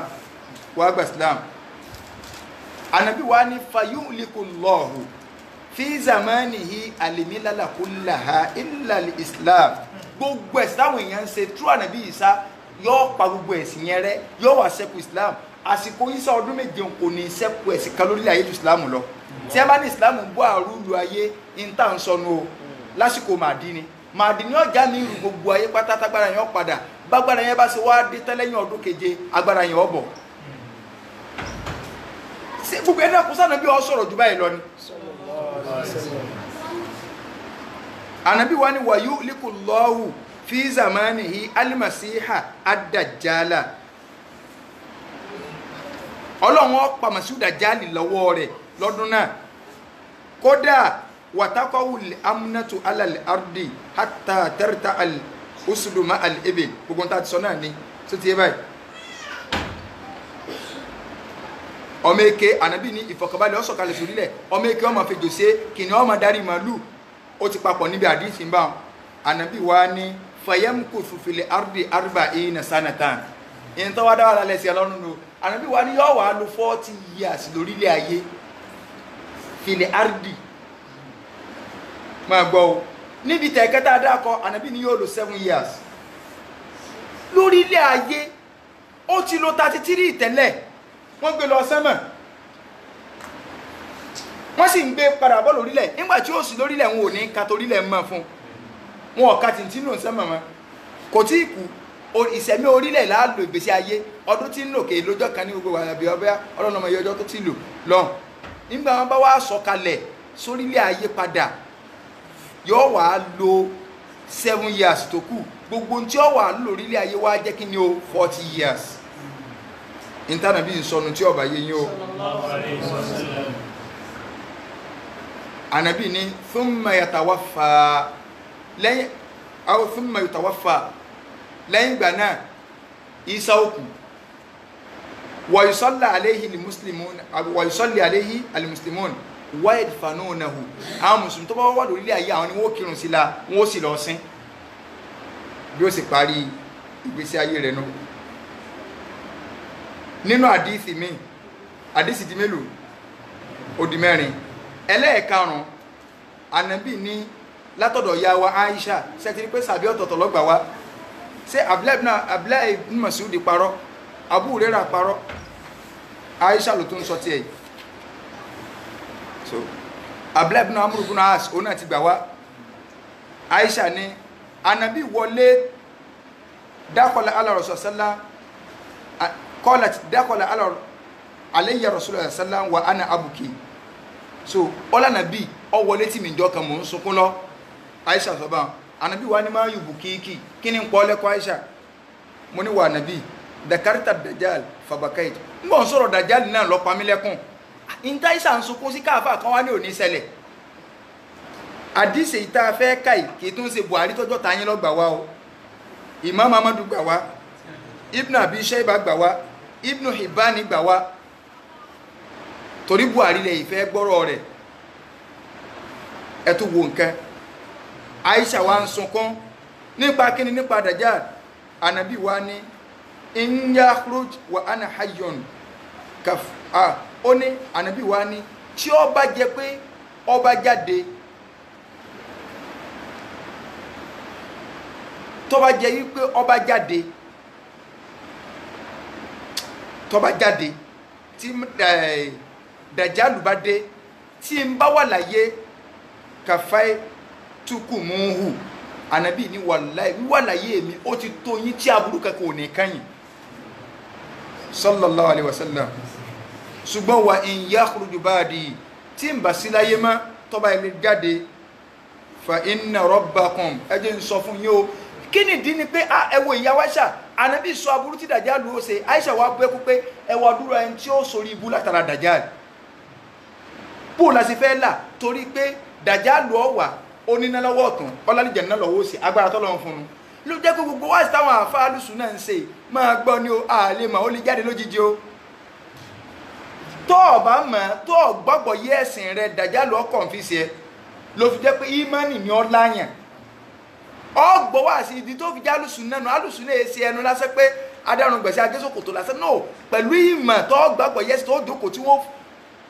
wàá gba islam. Ànábì wa ní fayúlikù lọ́ọ̀hù fi zamanihi alimilala kullaha illa islam gbogbo ẹ̀sìn táwọn èèyàn ń ṣe true ànábì Ìsá yóò pa gbogbo ẹ̀sìn yẹn rẹ́ yóò wá ṣẹ́kù islam. Àsìkò Ìsá ọdún méje kò ní ṣẹ́kù ẹ̀sìn kan lórílẹ̀ ayé islam lọ. Tí ẹ bá ní islam bọ́ àrùlù ayé níta ń sọnù o. Lásìkò màdínì màdínì ọjà ní ìlú gbogbo ayé pátá tágbára yẹn ó padà. Bágbára yẹn bá ṣe wá dé tẹ́lẹ́yìn ọdún keje agbára yẹn ó bọ̀ ṣé gbogbo ẹni àkóso ànábì ọ sọ̀rọ̀ jù báyìí lọ ni? Ànábì wa ni wàyú likulọ́hù fi zamanihi alimasiha adajala ọlọ́run ó pa masihu dajali lọ́wọ́ rẹ̀ lọ́dún náà. Kódà wàtákọ́wùl amúnátù alàlẹ́ ardi hátà tẹ́rìtà al usuduma al ebe gbogbo ń ta ti sọ náà ni tó ti yé báyìí ọmọ eke ànábì ní ìfọ̀kànbalẹ̀ ọ̀sọ̀kalẹ̀ sórílẹ̀ ọmọ eke ọmọ fèjò sí kìnìún ọmọ darí màálù. Ó ti papọ̀ níbi àdìsí ń bá wọn. Ànábì wa ní fayamku fufile ardi arba ina sanatan. Ìyẹn tó wá dá wà lálẹ́ sí ọlọ́run ànábì wa ní yóò wá lu forty years lórílẹ̀ ayé. File ardi. Máa gbọ́ o. Níbi tẹ̀kẹ́tà dákọ̀ ànábì ní yóò lo seven years. Lórílẹ̀ ayé ó ti lo thirty three tẹ́lẹ̀ wọ́n gbé lọ sẹ́mọ̀ wọ́n sì ń gbé padà bọ́ lórílẹ̀. Nígbà tí ó sì lórílẹ̀ wọn ò ní ka torílẹ̀ mọ́ fún wọn ọ̀ka tìǹtì ló ń sẹ́mọ̀ mọ́. Kò tí ì kú. Ìsẹ̀mí orílẹ̀ láàlò ìgbésí ayé. Ọdún tí ń lò kéè lójọ́ kan ní gbogbo àbí ọbẹ̀ ọlọ́run ọmọ iye ọjọ́ tó ti lò lọ. Nígbà wọn bá wá sọ̀kalẹ̀ sórílẹ̀ ayé padà yóò wá lo seven years tó kù. Gbogbo tí ó wà lórílẹ̀ ayé wá jẹ́ kí ni o? Forty years intana bi nsọnu tí ọba yẹ yín o. Anabi ni thumma yatawaffa lẹ́yìn aw thumma yatawaffa lẹ́yìn ìgbà náà isa òkú wa yusalli alayhi limuslimun wa yusalli alayhi alimuslimun wa yadfanunahu àwọn mùsùlùmí tó bá wà lórílẹ̀ ayé àwọn ni wọ́n kírun sí la wọ́n sì lọ sin. Bí ó sì parí ìgbésí ayé rẹ̀ náà nínú àdíìsì mi àdíìsì di mélòó? Ó di mẹ́rin. Ẹlẹ́ẹ̀karùn-ún ànábì ní látọ̀dọ̀ ya wa Aisha sẹ́tìrí pé sàbí ọ̀tọ̀ọ̀tọ̀ lọ́gbà wa ṣé Abdullahi ibn Mas'ud parọ́? Abu Hurairah parọ́? Aisha ló tún sọ tiẹ̀. So Abdullahi ibn Amr ibn As òun náà ti gbà wá. Aisha ní ànábì wọlé dákọ̀lá alárọ̀sọ̀sọ́lá qalat dakhala ala alayya rasulullah sallam wa ana abuki so ola nabi o wọlé tí mi jọ́ kan mo ń sunkún lọ. Aisha sọ bá anabi wa ni yubuki ki kini npo le ko aisha? Mo ní wa nabi dakarta dajjal fabakait mo sọ̀rọ̀ dajjal náà lọ pa mí lẹ́kún. Inta aisha ń sunkún sí káfà kan wá ní òní ṣẹlẹ̀. Àdìsí ìta fẹ́ káì kì í tún ṣe buhari tọ́jọ́ ta yín lọ gbà wá o. Imam amadu gbà wá. Ibn abi shayba gbà wá ibnu hibani gbà wá. Torí buhari lè ìfẹ́ gbọ́rọ̀ rẹ̀. Ẹ̀tù wo nǹkan. Aisha wa ń sunkún. Nípa kíni? Nípa dajjal. Anabi wa ní in wa ana hayyun. Kaf ah ó ní anabi wa ní tí ó bá jẹ́ pé ó bá jáde tó bá jẹ́ wípé ó bá jáde tó bá jáde tí dàjálù bá dé tí n bá wà láyé kàfáì tukù múhù ànábì ní wàláì láyé mi ó ti tó yín tí aburú kankan ò ní kányìn. Sallallahu alaihi wasallam ṣùgbọ́n wà in yakhruju ba'di tí n bá sí láyé mọ́ tó bá jáde fa inna rabbakum. Ẹ jẹ́ n sọ fún yín o. Kí ni ìdí ni pé ẹ wo ìyá wáṣà anabi sọ aburú tí dàjálù ó ṣe. Aisha wa bú ẹkú pé ẹwà dúró ẹni tí ó sórí ibú látara dàjálù bó la sì fẹ́ là? Torí pé dàjálù ọ wà oníná lọ́wọ́ ọ̀tún ọlálìjẹ̀ náà lọ́wọ́ sí agbára tọ́lọ́run fún un. Ló jẹ́ pé gbogbo wáṣí táwọn àfa alùsùn náà ń ṣe máa gbọ́ ni o àlè mà ó lè jáde lójijì o. Tó o bá mọ̀ tó o gbàgbọ́ yé ẹ̀sìn rẹ dàjà lọ kọ̀ǹfìsì ẹ. Ló fi jẹ́ pé ìmánì ni ọ́ láyàn ọ gbọ́ wá sí ibi tó fi jẹ́ alùsùn náà nù alùsùn náà ṣe ẹnu lásán pé adarun gbèsè agésòkòtò lásán. Náà pẹ̀lú ìmọ̀ tó gbàgbọ́ yé ẹ̀sìn tó jókòó tí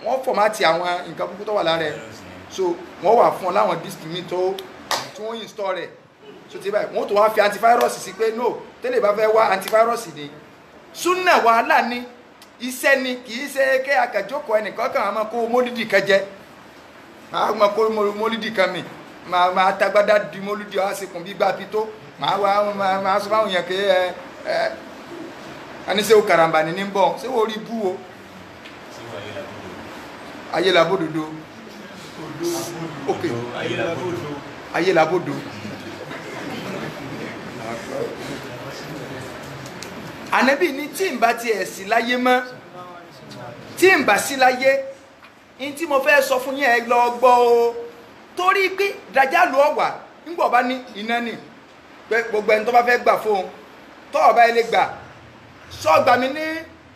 wọ́n fọ̀mátì àwọn nǹkan kúkú tó wà lára ẹ̀ so wọ́n wà fún ọ láwọn dísìkì mi tó tí wọ́n install rẹ̀. So ti báyìí wọ́n tó wá fi antivirus sí pé no tẹ́lẹ̀ bá fẹ́ wá antivirus ni. Súnà wàhálà ni iṣẹ́ ni kì í ṣe kẹ́ àkàjókòó ẹnìkan kan máa kó mólídì kan jẹ. Máa kó mólídì kan mi máa máa tagbádá di mólídì wá sí kun bí gbà pító máa wá máa sọ fáwọn yẹn pé ẹ ẹ ṣé o karambà ní ní bọ̀? Ṣé o rí bú o? Ayé labódodo ok ayé labódo ànábì ní tí n bá tiẹ̀ sí láyé mọ́ tí n bá sí láyé n tí mo fẹ́ sọ fún yín ẹ o torí pé Dàjálù ọ̀wà ńgbọ̀ bá ní iná nì pé gbogbo ẹni tó bá fẹ́ gbà fóun tó ọba ẹ lè gbà. Sọ gbà mí ní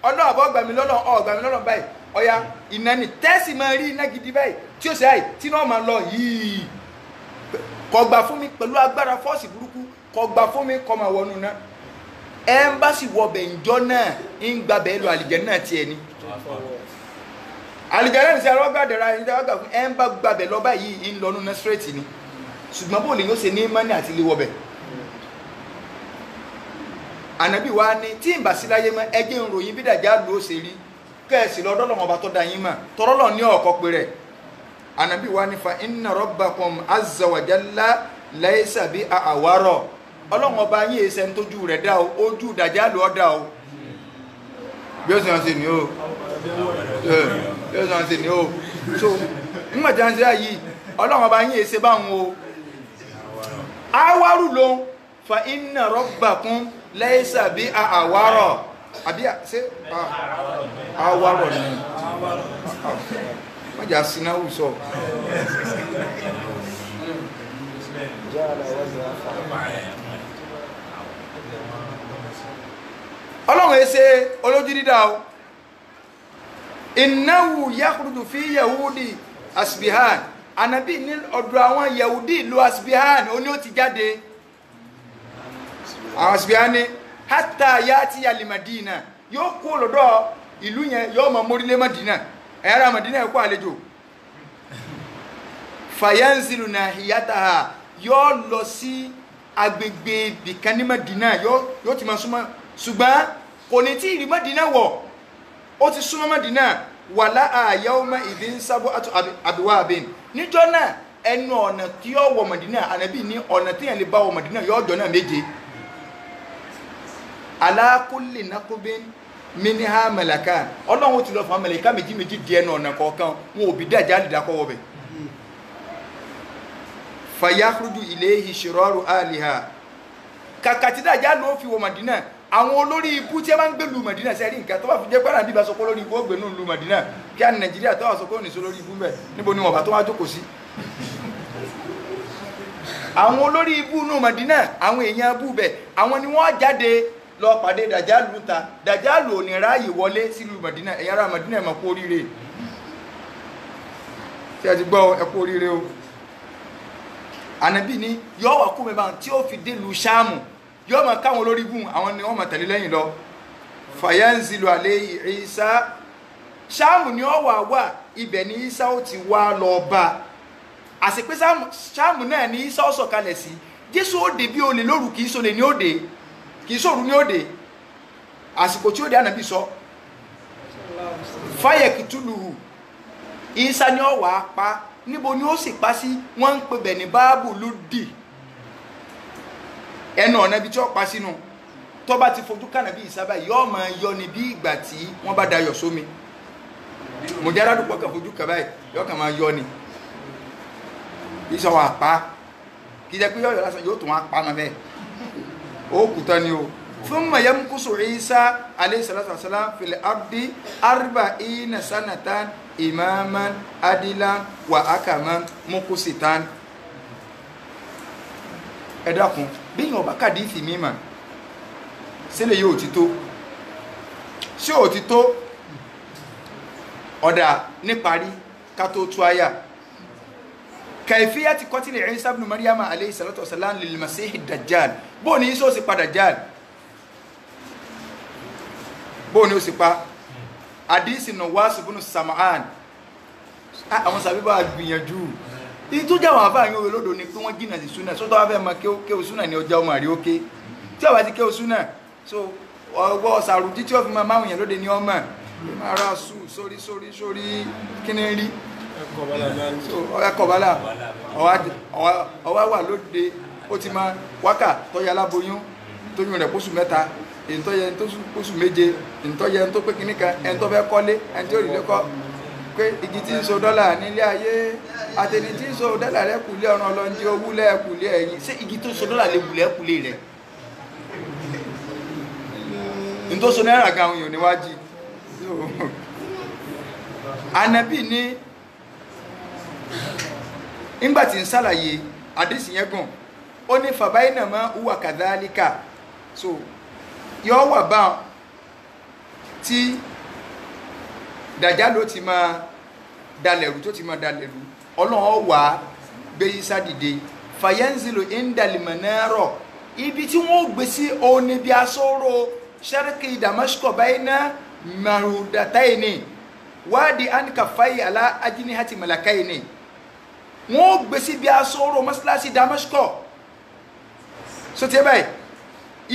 ọlọ́ọ̀bọ gbà mí lọ́nà ọ̀ gbà mí lọ́nà báyìí? Ọ̀ya iná nì tẹ́sí máa rí iná gidi báyìí tí ó ṣe àì tí náà máa lọ yìí. Kò gbà fún mi pẹ̀lú agbára fọ́ọ̀sì burúkú. Kò gbà fún mi kò máa wọnú náà ẹnbasi wọbẹ njọ náà ń gba bẹ́ẹ̀ lọ àlìjẹ náà tiẹ̀ ni àlìjẹ náà ní sẹ ọlọgbà dẹrẹ ayé ní ọgbà fún ẹnba gba bẹ́ẹ̀ lọba yìí ń lọnu náà straight ni. Ṣùgbọ́n bó lè yóò ṣe ní mọ́ni àti ilé ànábì wa ni tí bá sí láyé mọ́ ẹjẹ́ ń ròyìn bí Dàjálù ó ṣe rí. Kẹ́ẹ̀sì lọ́dọ́ lọ́wọ́ ọba tó da yín mọ̀. Tọ́rọ́lọ́ ní ọ̀kọ́ pé ànábì wa ni fa inna rabbakum azza wa jalla laysa bi àwárọ̀ ọba yín èsẹ̀ ń tójú rẹ̀ dá o ojú Dàjálù ọ́ dá o bí ó sì so nígbà tí wọ́n ṣe yìí ọlọ́run ọba yín èsẹ̀ báwọn o. Àwárù ló ń fa inna rabbakum laysa bí àwárọ̀. Àbí ṣe àwárọ̀ ni. Ọlọ́run ẹ ṣe olójú dídá o. Innahu yakhruju fi yahudi asbihan. Anabi ní ọ̀dọ̀ àwọn yahudi ìlú asbihan ó ní ó ti jáde. Àwọn asbihan ní hatta yati alimadina yóò kó lọ́dọ̀ ìlú yẹn yóò mọ mórílé madina. Ẹ̀yára madina ẹ̀kọ́ àlejò. Fayanzilu nahiyataha. Yóò lọ sí agbègbè bìkan ní madina. Yóò ti máa súnmọ́ ṣùgbọ́n kò ní tí ìrì mọ́dínà wọ̀. Ó ti súnmọ́ mọ́dínà wà láàyè ọmọ ìdí ń sábọ́ àbíwá abẹ́ni níjọ́ náà ẹnu ọ̀nà tí ó wọ mọ́dínà ànábì ní ọ̀nà tí yẹn lè bá wọ mọ́dínà yóò jọ náà méje. Alákùlì nàkúbín miniha mẹlẹka ọlọ́run ti lọ fún mẹlẹka méjì méjì di ẹnu ọ̀nà kọ̀ọ̀kan. Wọn ò bí dájà dákọ̀ wọ̀ bẹ̀. Fàyàkùrùdù ilé ìṣòro àlìhà kàkà tí dájà ló fi wọ mọ́dínà àwọn olórí ikú tí a máa ń gbé lu Madina sẹ́rí nǹkan? Tó bá fi jẹ́ pẹ́ràn bí ba sọ pé olórí ikú ó gbé nù lu Madina. Kí á ní Nàìjíríà tó wà sọ pé ó ní sọ lórí ikú mbẹ níbo ni wọn bá tó wá jókòó sí. àwọn olórí ikú nù Madina àwọn èèyàn abú bẹ àwọn ni wọ́n jáde lọ pàdé Dàjálù ń ta. Dàjálù ò ní ráàyè wọlé sílùú Madina. Ẹ̀yà ara Madina ẹ̀ mọ̀ kú oríire. Tí a ti gbọ́? Ẹ kú oríire o. Ànábì ni yọ yóò máa káwọn olórí gùn àwọn ni wọ́n máa tẹ̀lé lẹ́yìn lọ. Fàyẹ́nzìlù alẹ́ ìsá ṣáàmù ni ó wà wà ibẹ̀ ni ìsá ó ti wá lọ bá. Àsìpé ṣáàmù náà ni ìsá ó sọ̀kalẹ̀ sí. Jésù ó bí olè lóru kì í sọlẹ̀ ní òde kì í sòru ní òde àsìkò tí ó dé ànàbí sọ. Fáyẹ̀kìtúlùhù ìsá ni ó wà pa. Níbo ni ó sì pa sí? Wọ́n ń pè bẹ̀ ní báàbù lùdì ẹnu ọ̀nà ibi tí ó pa sínú. Tó bá ti fojú kànábì ìsábà yóò máa yọ ni bí ìgbà tí wọ́n bá dayọ̀ sómi. Mùjára dùpọ̀ kàn fojú kàn báyìí yóò kàn máa yọ ni. Ìṣọwọ́ àpá kì í jẹ́ pé yọ̀yọ̀ lásán yóò tún wá pa mọ́ bẹ́ẹ̀. Ó kù tán ni o. Thumma yamkusu Isa alayhi salatu wasalam fil ardi sanatan imaman adilan wa akaman mukusitan. Ẹ dákun bí yàn ọba kàdíìsì mímọ̀ sílẹ̀ yóò ti tó. Ṣé ò ti tó? Ọ̀dà níparí ká tó tú àyà. Kàìfíyà ti kọ́tí lè Isa ibn Maryama alayhi salatu wasalam lil Masih dajjal bó ní Isa ó sì pa dajjal? Bó ní ó sì pa? Àdísì Nawas ibn Sam'an. Ah, àwọn sàbí bá gbìyànjú ìyí tó jáwọn àbá yín olódò ni pé wọ́n jìnnà sí súnà. Sọ́tọ́ wá fẹ́ mọ kéwò súnà ní ọjà ọmọ àrí ókè. Tí ọba ti kéwò súnà so ọgbọ́ sàrùjí tí ó fi máa máwùn yẹn lóde ní ọmọ ara sù sórí sórí sórí kí ni rí? Ẹ̀kọ́ bala ní. ọwá wà lóde. Ó ti máa wákà tọ́yẹ aláboyún tóyún rẹ̀ pósù mẹ́ta. Èyí tó yẹ tó pósù méje. Èyí tó yẹ tó pé kíní kan ẹni tó fẹ́ kọ́lé ẹni rí lẹ́kọ́ pé igi tí ń so dọ́là nílé ayé àtẹni tí ń so dọ́là rẹ̀ kùlé ọ̀run ọlọ́njẹ́ owó lẹ́ẹ̀kùlé ẹ̀yìn ṣé igi tó so dọ́là lè wù lẹ́ẹ̀kùlé rẹ̀? Ní tó so náírà gan èèyàn níwájú anabi ní nígbà tí ń ṣàlàyé àdísì yẹn gùn ó ní fàbáyínà máa hùwà kàdálíkà so yọ wà bá tí dàjá ló ti máa dalẹ̀rú tó ti máa dalẹ̀rú. Ọlọ́run wà gbé Ìsá dìde. Fàyẹ́nzìlò ìndàlìmọ̀nẹ́rọ̀ ibi tí wọ́n gbé sí òun níbi asóró sẹ́ríkì Damascus báyìí marudataini wadi an kafai ala ajnihati malakaini wọ́n gbé sí bí asóró mọ́sálásí Damascus so tí ẹ báyìí.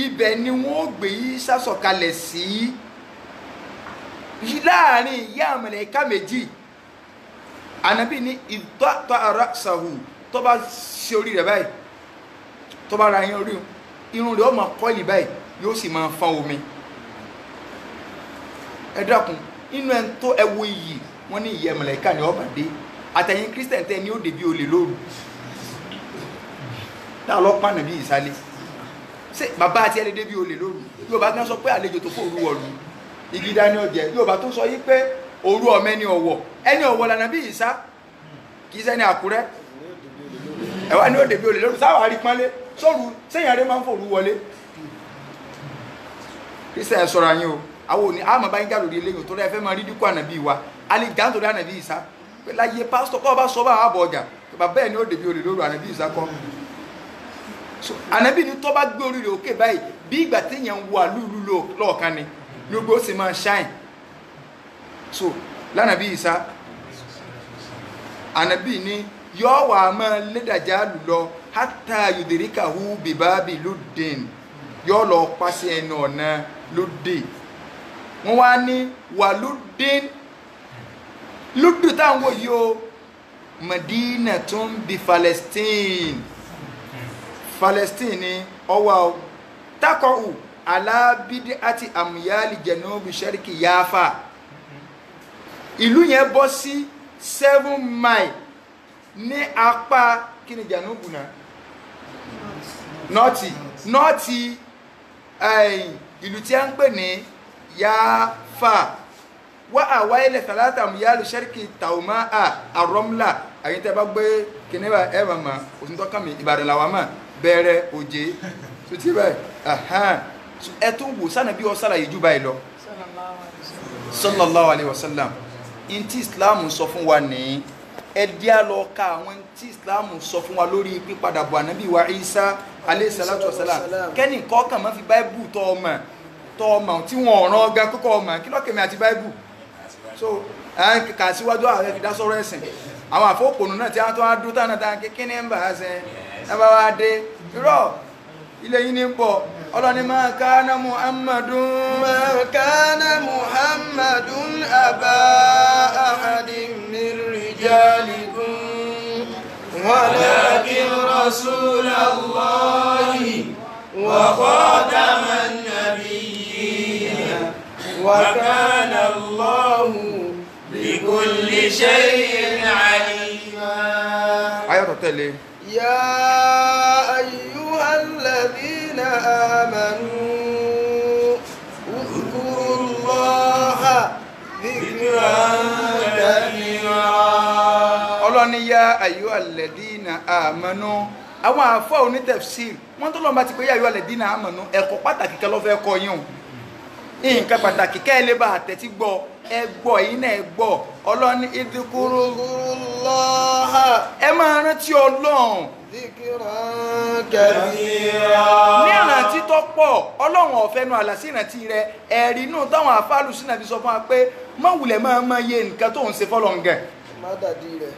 Ibẹ̀ ni wọ́n gbé Ìsá sọ̀kalẹ̀ sí láàárín ìyá àmàlẹ́ká méjì. Ànábì ní ìtọ́ ara sàhù. Tó bá ṣe orí rẹ̀ báyìí tó bá ra yín orí irun rẹ̀ ó máa kọ́ìlì báyìí yóò sì máa fa omi. Ẹ dákun inú ẹ tó ẹ wo iyì wọn ní ìyẹ́ màláíkà ní ọba dé. Àtẹ̀yìn christian tẹ́ ní ó dèbí olè lóru. Náà lọ pàànà bí ìsálẹ̀ ṣé bàbá àti ẹlẹ́dẹ́ bí olè lóru? Yóò bá gán sọ pé àlejò tó fòru wọ̀lú igi dání ọ̀jẹ̀ yóò bá tó sọ yí pé òru ọmọ ẹni ọ̀wọ̀. Ẹni ọ̀wọ̀ lànà bí ìsá. Kì í sẹ́ni àkúrẹ́. Ẹ̀wá ní ó dèbí olè lóru. Sáwà rí pánlé sóru sẹ́yìn arẹ́ máa ń fòru wọlé? Christian sọ̀rọ̀ àyín o. Àwọn òní àmọ́ bá ń jà lórí eléyìí tó fẹ́ máa rí dínkù ànàbí wa. Alẹ́ jà ń torí ànàbí ìsá. Pé láyé pásítọ̀ kọ́ ọba sọ bá àbọ̀ ọjà bàbá ẹ̀ ní ó dèbí olè lóru ànàbí ìsá kọ́. Ànàbí ni tó bá gbé orí rẹ̀ òkè báyìí bí ìgbà téèyàn ń wo lọ́ọ̀kan ni ní gbogbo ó sì máa ṣáìn so lánàbí ìsá ànàbí ni yọ́ wà máa lédàjà lù lọ hátà yòdèríkà hu bìbábì lódìn yọ́ lọ pàṣẹ ẹnu ọ̀nà lódè wọ́n wá ní wà lódìn lódò táwọn wò yìí o Madina tó ń bi Palestine. Palestine ni ọwọ́ o takọ̀ù alábídí àti àmúyálì jẹ̀nùbí sẹ́ríkì yáfà ìlú yẹn bọ́ sí seven mile ní apá kí ni jẹ̀nùbù náà nọ́ọ̀tì nọ́ọ̀tì ìlú tí a ń pè ní yáfà wá àwa ilẹ̀ tàlátà àmúyálì sẹ́ríkì tàùmá àrọ́mlà àyíntẹ́ bá gbé kíní ẹ̀ màmá òsùntọ́kàmì ìbàdàn làwọn mọ̀ bẹ̀rẹ̀ òjé. Tó bẹ́ẹ̀ ẹ tún wò sánà bí wọ́n sálàyé jù báyìí lọ. Sallallahu alayhi wa sallam. In tí islam sọ fún wa ní ẹdí àlọ́ ka àwọn tí islam sọ fún wa lórí pípadà bọ̀ ànábì wa isa alayhi salatu wa salam. Kẹ́ni kọ́kàn máa fi báíbù tọ́ ọmọ tọ́ ọmọ tí wọ́n rán ọ̀gá kókó ọmọ kí lọ́kẹ̀mí àti báíbù? So kà síwájú àwọn ẹ̀fìdá sọ̀rọ̀ ẹ̀sìn. Àwọn àfọ́pònù náà tí wọ́n tó wá dúró tánà tánà kékeré ń bà á sẹ́ ẹ bá wá dé. Irọ́ ilé yìí ní ń bọ̀ ọlọ́ni máa kánà muhammadun. máa kánà muhammadun àbá ahadim min rijalikum. walakin rasulallahi wa khataman nabiyyin wa kana Allahu bikulli shay'in alima. ayọ̀ tọ̀tẹ̀lé. yáá. آمنوا اذكروا الله ذكرا كثيرا ọlọ́ni yá ayọ́ alladhina amanu àwọn àfọ onítẹ̀fsir wọ́n tó lọ́n bá ti pé yàrá ìwọlẹ̀ dínà àmọ̀nù ẹ̀kọ́ pàtàkì kan ló fẹ́ kọ́ yín o nǹkan pàtàkì kẹ́ ẹ lè bá àtẹ̀tí gbọ́ ẹ gbọ́ yìí náà ẹ gbọ́. Ọlọ́ni ìdíkúrú ẹ máa rántí ọlọ́run. Ní ìrántí tó pọ̀ ọlọ́run ọ̀fẹ́nu àlàsí ìrántí rẹ. Ẹ̀rí inú táwọn àfáàlù sínú àfi sọ fún wa pé mọ̀wùlẹ̀ máa máa yé nǹkan tó ń ṣe fọ́lọ́ǹgẹ̀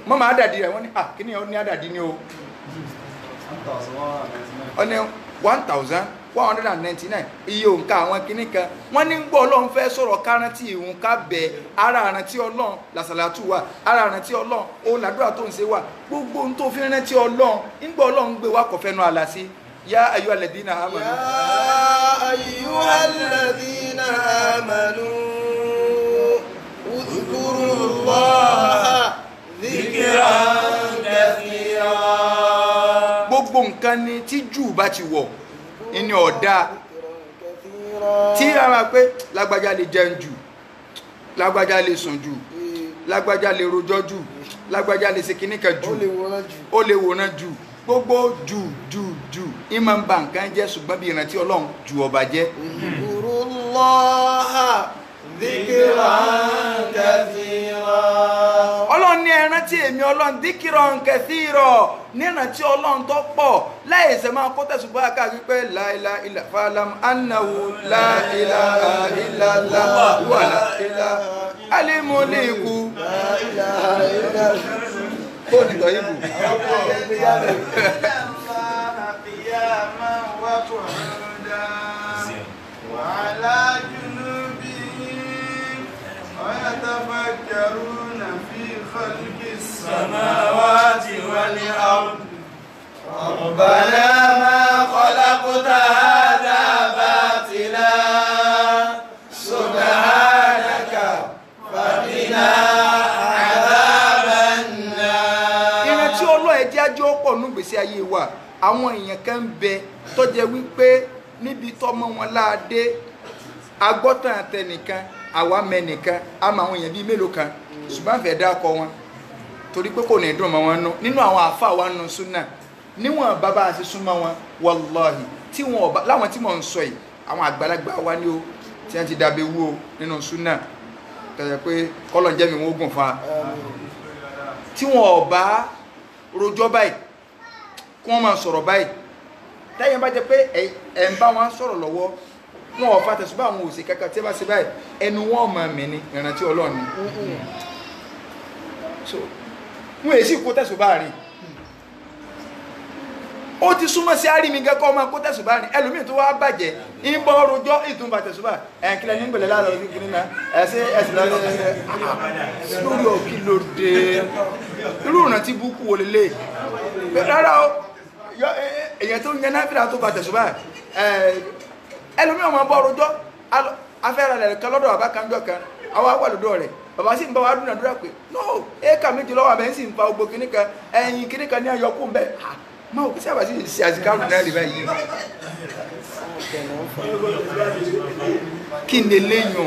mọ́ máa dàdí rẹ̀. Wọ́n ní à kí ni ó ní àdàdí ni o. one thousand one hundred and ninety nine iye òǹkà àwọn kinní kan. Wọ́n ní gbọ́ ọlọ́run fẹ́ sọ̀rọ̀ kárántì ìhun ká bẹ̀ ara àrántí ọlọ́run làṣàlátù wà. Ara àrántí ọlọ́run òun làdúrà tó ń ṣe wà. Gbogbo ohun tó fi rántí ọlọ́run ńgbọ́ ọlọ́run gbé wa kọ̀ fẹ́nu àlà sí. Yá ayú alẹ́dínà àmàlú. yá ayú alẹ́dínà àmàlú udhkurullaha dhikran kathira. gbogbo nǹkan ni tí jù bá ti wọ̀ ìní ọ̀dà tí a máa pé lágbájá lè jẹun jù lágbájá lè sùn jù lágbájá lè rojọ́ jù lágbájá lè ṣe kinní kan jù ó lè wòran jù. gbogbo jù jù jù ìmọ̀ ń ba nǹkan jẹ́ ṣùgbọ́n bí ìrántí ọlọ́run jù ọba jẹ́ ذكرا كثيرا ọlọ́run ní ẹrántí èmi ọlọ́run díkìrọ̀ nkẹfìrọ̀ ní ìrántí ọlọ́run tó pọ̀ láìsẹ̀ máa kó tẹ̀sùbọ́ àkàrí pé láìlá ilà fàlám annahu láìlá ilà láwà láìlá alimuliku لا إله إلا الله kó ní tọ́ ibù قياما وقعودا وعلى جنوبهم ويتفكرون في خلق السماوات والأرض ربنا ما خلقت هذا باطلا سبحانك فقنا عذاب النار ìrántí ọlọ́ ẹ̀jẹ̀ ajé ọ̀pọ̀ nù gbèsè ayé wa àwọn èèyàn kan ń bẹ tó jẹ́ wípé níbi tọ́mọ wọn láadé agbọ́tàn àtẹnìkan àwa mẹ́nìkan àmọ́ àwọn èèyàn bíi mélòó kan ṣùgbọ́n àfẹ́ dákọ wọn torí pé kò ní dùn mọ́ wọn nú. Nínú àwọn àáfàá wa nù súnà níwọ̀n bàbá àti súnmọ́ wọn wàláhì tí wọn ọba láwọn tí mò ń sọ yìí àwọn àgbàlagbà wa ni ó tí wọ́n ti dàbí wú o nínú súnà tẹ̀yẹ pé kọ́lọ̀ ń jẹ́ mi wọ́n gùn fa tí wọn ọba rojọ́ báyìí kí wọ́n máa sọ̀rọ̀ báyìí. Táyẹ̀ bá jẹ́ pé ẹ̀ ń bá wọn sọ̀rọ̀ lọ́wọ́ wọn ò fa tẹ̀sùbá àwọn òsè kankan tí ẹ bá ṣe báyìí ẹnu wọn máa mì ní ìrántí ọlọ́run ni. So wọn èsì kó tẹ̀sùbá rìn. Ó ti súnmọ́ sí àárín mi gẹ́kọ́ ọmọ kó tẹ̀sùbá rìn. Ẹlòmíì tó wá bàjẹ́ ìbọn rojọ́ ìtúnba tẹ̀sùbá. Ẹ̀ kílẹ̀ ní gbẹ̀lẹ̀ láàrọ̀ sí kiri náà? Ẹ̀sẹ̀ ẹ̀sìn lọ́lẹ́ lórí òkì ló dé irú ìrántí búkú wo lélẹ̀? Rárá o. Yọ ẹ- ẹ- èyàn tó ń yẹn náà fìlà tó ba tẹ̀sùbá. Ẹ̀ ẹlòmíì ọmọ bọ́ rojọ́. Alọ- afẹ́ra rẹ̀ kan lọ́dọ̀ bàbá kan jọ kan. Àwọn àlọ́dọ̀ rẹ̀. Bàbá sì ń bá wa dúnàdúrà pé no éka méjì lọ́wọ́ àbẹ̀ ń sì ń fa gbogbo kìnnì kan. Ẹ̀yìn kìnnì kan ní ayọ̀kú ń bẹ̀. Máa ò kí sábà sí ṣe àsìkárù náà rí báyìí. Kí ni eléyìn o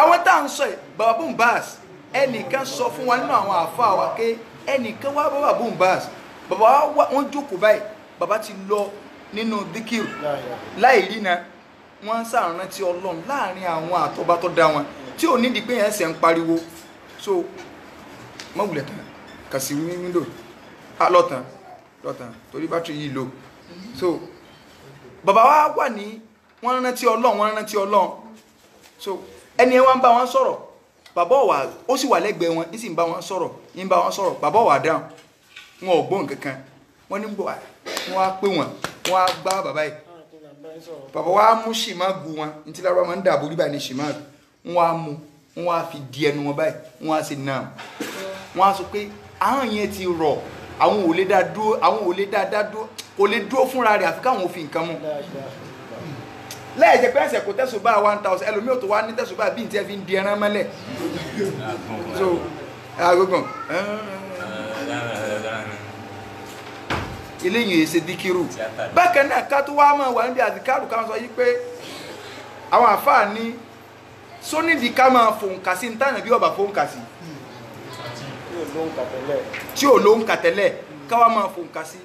àwọn tá à ń sọ yìí bàbá bumbas ẹnìkan sọ fún wa nínú àwọn àfa wa pé ẹnìkan wá bá bàbá bumbas bàbá wọn jókòó báyìí. Bàbá ti lọ nínú díkìrù. Láì rí na wọ́n ń sàrántí ọlọ́run láàárín àwọn àtọ́bá tó dá wọn tí ò nídìí pé ṣe ń pariwo. So mọ́wùlẹ̀ tán. Kà sí wíńdò ah lọ́tàn lọ́tàn torí bátìrì yìí lò so bàbá wa wà ní wọ́n rántí ọlọ́run wọ́n rántí ọlọ́run. So ẹni ẹ wá ń bá wọn sọ̀rọ̀. Bàbá ọ̀wà ó sì wà lẹ́gbẹ̀ẹ́ wọn ní sì ń bá wọn sọ̀rọ̀ ń bá wọn sọ̀rọ̀. Bàbá ọ̀wà dáhùn. Wọn ò gbọ́ nǹkan kan. Wọ́n ní gbọ́ wọ́n á pè wọ́n wọ́n á gbá bàbá yìí. Bàbá wa mú ṣìmáàgù wọn ní tí lára máa ń rí báyìí ní ṣìmáàgù. Wọn á mú wọn á fi di ẹnu wọn báyìí wọn á sì nà wọn á sọ pé àwọn yẹn ti rọ̀ àwọn ò lè dá dúró àwọn ò lè dá dá dúró kò lè dúró fúnra rẹ̀ àfi káwọn ò fi nǹkan mú. Lẹ́ẹ̀jẹ̀ pé ẹsẹ̀ kò tẹ̀sùn bá one thousand ẹlòmíì ò tó wá ní tẹ̀sùn bá bíi tí ẹ fi ń di ẹran mọ́lẹ̀. So agogan eléyìí èsè díkírù. Bákan náà ká tó wá mọ̀ wà níbi àdìkárù ká sọ yí pé àwọn àfáà ní sónídìí ká máa fòǹkà sí ní tànà bí ọba fòǹkà sí? Tí ò ló ń kà tẹ́lẹ̀ ká wá máa fòǹkà sí.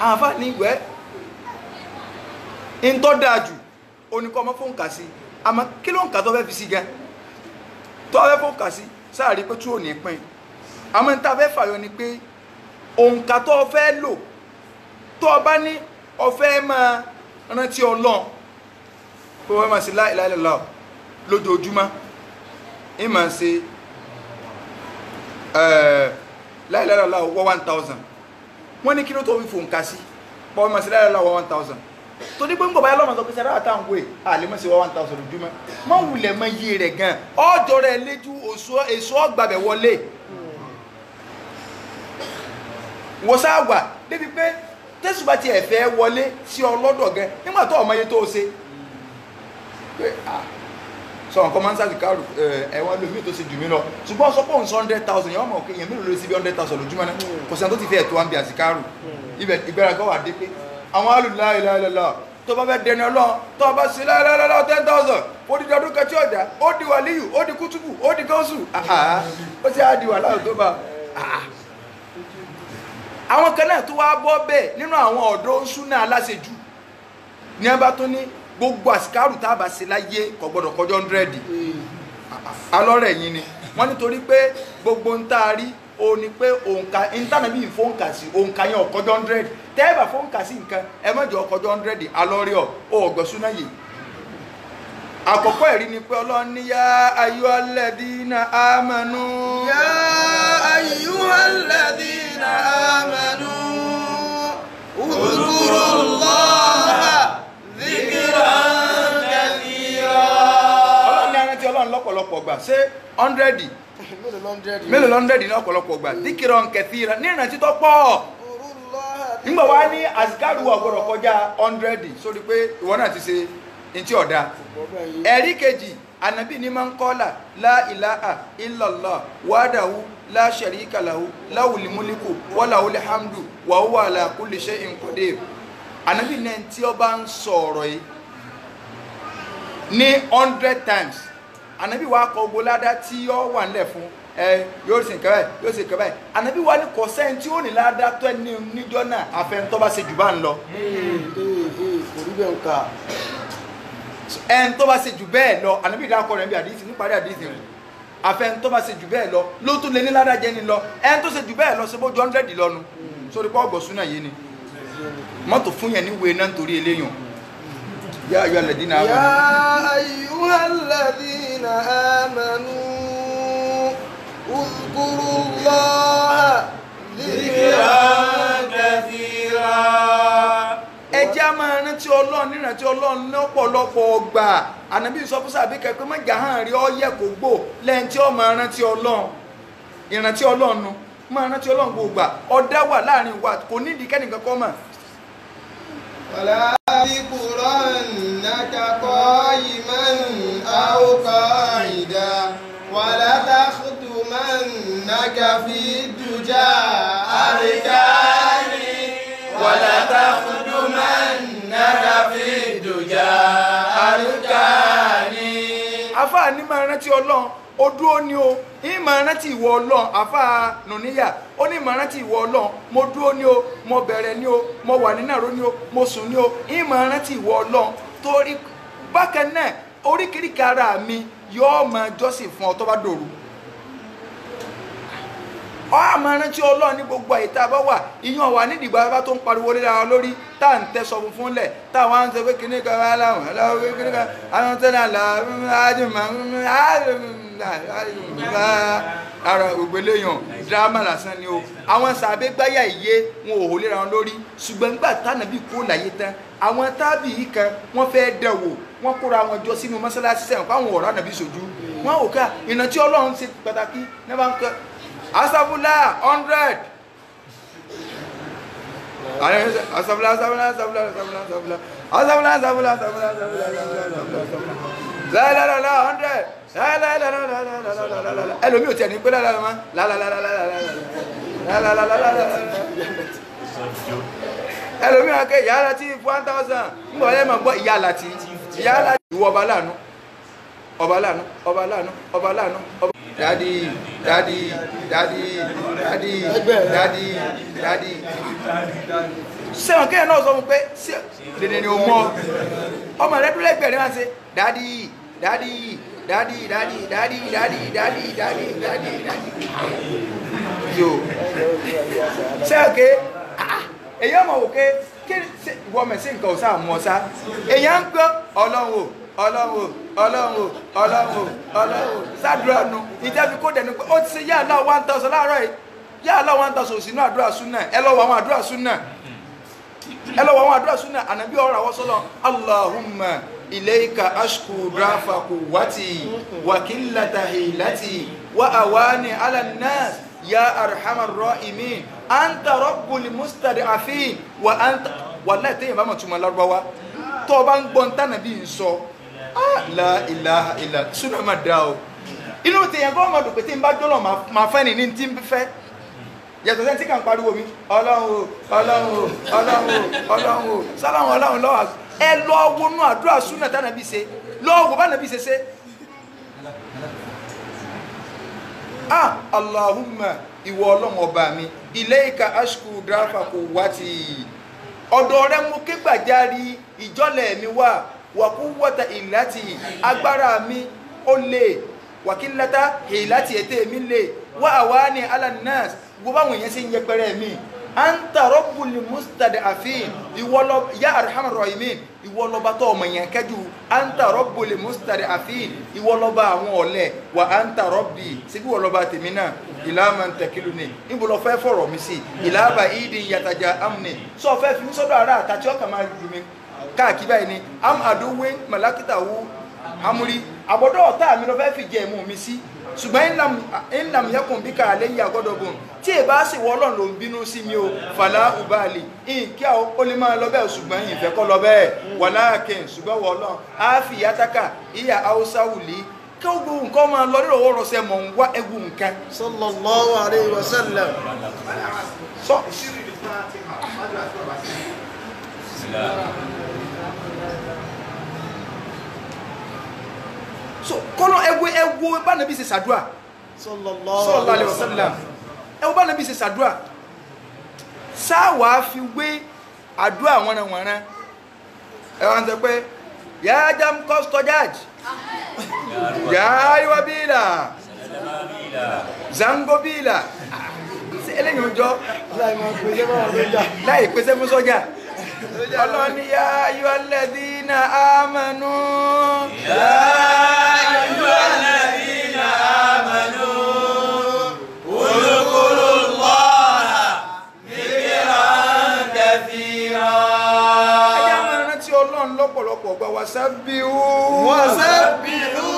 Àwọn àfáà ní ìwẹ́ ń tọ́ dáa jù oníkọ́ ọmọ fóun kà sí. Àmọ́ kí ló ń kà tó fẹ́ fi sí gan? Tó fẹ́ fóun kà sí sáàrí pé tí ò ní pín. Àmọ́ níta fẹ́ fàyọ ni pé òǹkà tó o fẹ́ lò tó o bá ní o fẹ́ máa rántí ọlọ́run. Pé wọ́n máa ṣe láìláìlá lójoojúmọ́. Ń máa ṣe láìláìlá wọ́ one thousand. Wọ́n ní kí ló tó fi fòǹkà sí? Pọ̀ wọ́n máa ṣe láìláìlá wọ́ one thousand. Torí pé ń gbọ̀ báyá lọ́mọ sọ pé sẹ́dá àtàwọn wẹ̀ àlèmọ́ sí one thousand lójúmọ́. Mọ́ wulẹ̀ mọ́ iye rẹ̀ gan. Ọjọ́ rẹ̀ léjú èso ọgbàbẹ̀ wọlé wọ́n sá wà débi pé tẹ́sù bá tiẹ̀ fẹ́ wọlé sí ọlọ́dọ̀ gan nígbà tó ọmọ yẹn tó ṣe. Pé sọ nǹkan máa ń sáàtì kárù ẹ̀wọ̀n lómi tó ṣe jù mí lọ. Ṣùgbọ́n sọ pé òun sọ hundred thousand yẹn ọmọ òkè yẹn mélòó ló sí bí hundred thousand lójúmọ́ náà. Kò sí àwọn tó ti fẹ́ ẹ̀tọ́ àǹbì àti ibẹ̀ ìgbéraga wà dé pé àwọn alùlá ilá ilá ilá tó bá fẹ́ dẹni ọlọ́run tó bá sí láìláìláìlá ten thousand ó di ọdún kẹtí ọjà ó di wàlíyù ó di kútùbù ó di gọ́ọ̀sù ó sì á di wàhálà tó bá àwọn kan náà tó wá bọ́ bẹ́ẹ̀ nínú àwọn ọ̀dọ́ súnà aláṣejù. Ní ẹ bá tún ní gbogbo àsìkárù tá a bá ṣe láyé kò gbọdọ̀ kọjọ́ hundred. Alọ́rẹ̀ yín ni. Wọ́n nítorí pé gbogbo ń tá a rí o ní pé òǹkà intanẹ̀tì yìí fóǹkà sí òǹkà yẹn ọ̀kọ́jọ́ hundred. Tẹ́ẹ̀bà fóǹkà sí nǹkan ẹ mọ̀jọ ọ̀kọ́jọ́ hundred. Alọ́rẹ̀ ọ̀ súná yìí àkọ́kọ́ ẹ̀rí ni pé ọlọ́run ní yá ayú alladina amanu. yá ayú alladina amanu. Udhkurullaha dhikran kathira. ọlọ́run ní arántí ọlọ́run lọ́pọ̀lọpọ̀ gbà ṣé hundred mélòó lọ́ndẹ̀dì ní ọ̀pọ̀lọpọ̀ gbà nkẹfìrà ní ìrántí tó pọ̀. Nígbà wá ní azikaru ọ̀gbọ̀rọ̀ kọjá hundred sórí pé ìwọ náà ti ṣe ntí ọ̀dà. Ẹ̀rí kejì ànábì ní máa ń kọ́là ilaha illallah wàdàwù lahu lahul mulku wa lahul hamdu huwa ala kulli shay'in qadir. Ànábì náà tí ó bá ń sọ̀rọ̀ yìí ní hundred times. Ànábì wa kọ gbogbo ládá tí ó wà nílẹ̀ fún. Ẹ yóò sì kẹ́ báyìí yóò sì kẹ́ báyìí ànábì wa ní kò sẹ́yìn tí ó ní ládá tó ẹni níjọ́ náà àfẹnutọ́ bá ṣe jù bá ń lọ ẹni tó bá ṣe jù bẹ́ẹ̀ lọ ànábì ìdákọ̀ rẹ̀ bí àdìsí níparí àdìsí rẹ̀. Àfẹn tó bá ṣe jù bẹ́ẹ̀ lọ ló tún lé ní ládàjẹ́ ni lọ. Ẹni tó ṣe jù bẹ́ẹ̀ lọ ṣe bójú hundred lọ́nu. Sórí pọ́ ọgọ̀súnà yìí ni. Mọ́tò fún yẹn níwèé náà nítorí eléyàn. Yá ayú alẹ́dínà amanu. yá ayú alẹ́dínà amanu uzkuru a máa rántí ọlọ́run nírántí ọlọ́run lọ́pọ̀lọpọ̀ ọgbà ànábì sọ fún sàbí kẹ́kẹ́ mọ́jà hàn rí ọyẹ kò gbò lẹ́yìn tí ó máa rántí ọlọ́run ìrántí ọlọ́run nu máa rántí ọlọ́run gbogbo ọ̀dá wà láàárín wa kò nídìí kẹ́nìkan kọ́ mọ̀. wàlá bíkúrọ̀ nàkàkọ́ ìmọ̀nù àwòkọ́ ìdá wàlá tàkùtù mọ̀nàkà fi dùjà àríkà ni wàlá tàkùtù. àlùkàní. àfáà ní máa rántí ọlọ́run ó dúró ní o. Ní máa rántí ìwọ ọlọ́run àfáà nùníyà ó ní máa rántí ìwọ ọlọ́run. Mo dúró ní o mo bẹ̀rẹ̀ ní o mo wà nínú àró ní o mo sùn ní o. Ní máa rántí ìwọ ọlọ́run torí bákan náà oríkìríkà ara mi yóò máa jọ́sìn fún ọ tó bá dòru ọ àmọ́ rántí ọlọ́run ní gbogbo àyè tá a bá wà. Ìyàn wà nídìí gbàgbà tó ń pariwo lé ara lórí tá à ń tẹ́ sọ funfun lẹ̀ táwọn á ń sọ pé kíní kan wá láwọn aláwọ̀ kíní kan. Àwọn tó náà là ájùmọ̀ ara gbogbo eléyàn dírámà lásán ni o. Àwọn sàbẹ̀ gbáyà ìyé wọn ò hó lé ara lórí. Ṣùgbọ́n nígbà tánàbí kó láyé tán àwọn tábì yìí kan wọ́n fẹ́ dẹ̀ wò. Wọ́n kóra wọn jọ sínú mọ́sálásí sẹ́wọ̀n fáwọn ọ̀rọ̀ ànàbí sojú wọ́n ò ká ìrántí ọlọ́run ṣe pàtàkì. Ní bá ń kọ́ asabula hundred asabula asabula asabula asabula asabula asabula asabula asabula asabula lalalala hundred lalalala ẹlòmí ò tiẹ̀ ní pé lalalala ma lalalala ẹlòmí ò kẹ́ ìyá láti one thousand ń bọ̀ ẹ́ mọ̀ gbọ́ ìyá láti ìyá láti ìwọ ọba láàánú ọba láàánú ọba láàánú ọba láàánú ọba. dadi dadi dadi dadi dadi dadi. Sẹ́wọ̀n kéèyàn náà sọ fún pé dèdè ni o mọ́. ọmọ rẹ dúró lẹ́gbẹ̀ẹ́ rẹ máa ṣe? Dadi dadi dadi dadi dadi dadi dadi dadi dadi dadi. Yo. Sẹ́wọ̀n ké èyí ọmọ wò ké kí wọ́n mẹ̀ sí nǹkan ọ̀sán àmọ́ ọ̀sá èyí á ń gbọ́ ọlọ́run o ọlọ́run ọlọ́run ọlọ́run ọlọ́run. Sádùúrà nu ìjẹ́bi kó dẹ̀ ni pé ó ti ṣe yá àlá one thousand láàárọ̀ yìí. Yá àlá one thousand náà àdúrà súnà. Ẹ lọ wọ àwọn àdúrà súnà. Ẹ lọ wọ àwọn àdúrà súnà. Ànàbí ọ̀rọ̀ àwọn sọ́lọ́. Allahumma ilayka ashku drafa quwwati wa qillata hilati wa awani ala nas ya arhamar rahimin. Anta rabbul mustad'afin. Wa anta wallahi téèyàn bá mọ̀ túmọ̀ lárúbáwá. Tó o bá ń gbọ́n tánà bí n sọ la ilaha illa súnà má da o. Inú tèèyàn kọ́ ọmọdé pé tí n bá jọ́lọ̀ máa fẹ́ ni ní ti ń fẹ́. Yàtọ̀ sẹ́ni tí kà ń pariwo mi ọlọ́run o ọlọ́run o ọlọ́run o ọlọ́run o. Sálàwọn ọlọ́run lọ́wọ́ ẹ lọ wọnú àdúrà súnà tánà bí ṣe. Lọ́wọ́ wò bá nàbí ṣe ṣe. Ah allahumma ìwọ ọlọ́run ọba mi ilayka ashku drafa quwwati ọ̀dọ̀ rẹ mú ké gbàjárí ìjọ́lẹ̀ mi wà wàkú wọ́ta ìlàtì agbára mi ó lè wàkílátà ìlàtì ètè mi lè wà àwá ní alanas gbogbo àwọn èèyàn sí yẹpẹrẹ mi. Anta rabbul mustad'afin ìwọlọ ya arhamar rahimin ìwọlọba tó ọmọ yẹn kẹjú. Anta rabbul mustad'afin ìwọlọba àwọn ọ̀lẹ. Wà anta rabbi síbí ìwọlọba tèmi náà? Ìlàmà ń tẹ̀kílù ni níbo lọ fẹ́ mi sí? Ìlàbà ìdí yàtàjà amni. Sọ fẹ́ fi mí sọ́dọ̀ ara àtàtì ọkà máa lù mí káàkiri báyìí ni am àdówé màlákìtà wo amúrí àbọ̀dọ̀ ọ̀tá mi lọ fẹ́ fi jẹ ẹ̀mú mi sí. Ṣùgbọ́n ìlàm yẹkùn bí ká àlẹ́ yìí àgọ́dọ̀ bùn tí èbá sì wọ́ ọlọ́run ló ń bínú sí mi o fàlà ubali. Ìkí àwọn ó lè máa lọ bẹ́ẹ̀ ṣùgbọ́n ìfẹ́ kọ́ lọ bẹ́ẹ̀. Wàláàkìn ṣùgbọ́n wọ́ ọlọ́run àáfi yàtàkà ìyá haúsá wùlí kí ó gbogbo nǹkan máa lọ nínú owó rọ̀ṣẹ̀ mọ̀ ń wá ẹgbù nǹkan. sallallahu alayhi wa sallam. sọ so kọ́nà ẹwo ẹwo bá nàbí ṣe sàdúà sallallahu alaihi wasallam ẹwo bá nàbí ṣe sàdúà sáwà fi wé àdúà wọnàwọnà ẹ wá ń sọ pé yàá jam kọ́sítọ́jáj yàá yíwá bíìlà zango bíìlà eléyìí ń jọ láì pèsè fún sọ́jà ọlọ́ni yá ayú alẹ́dínà àmánú. yá ayú alẹ́dínà àmánú. olùkúlù lọ́ra nígbìrà ń kẹfìrà. ẹja máa rántí ọlọ́run lọ́pọ̀lọpọ̀ gba wàsá bíú. wàsá bíú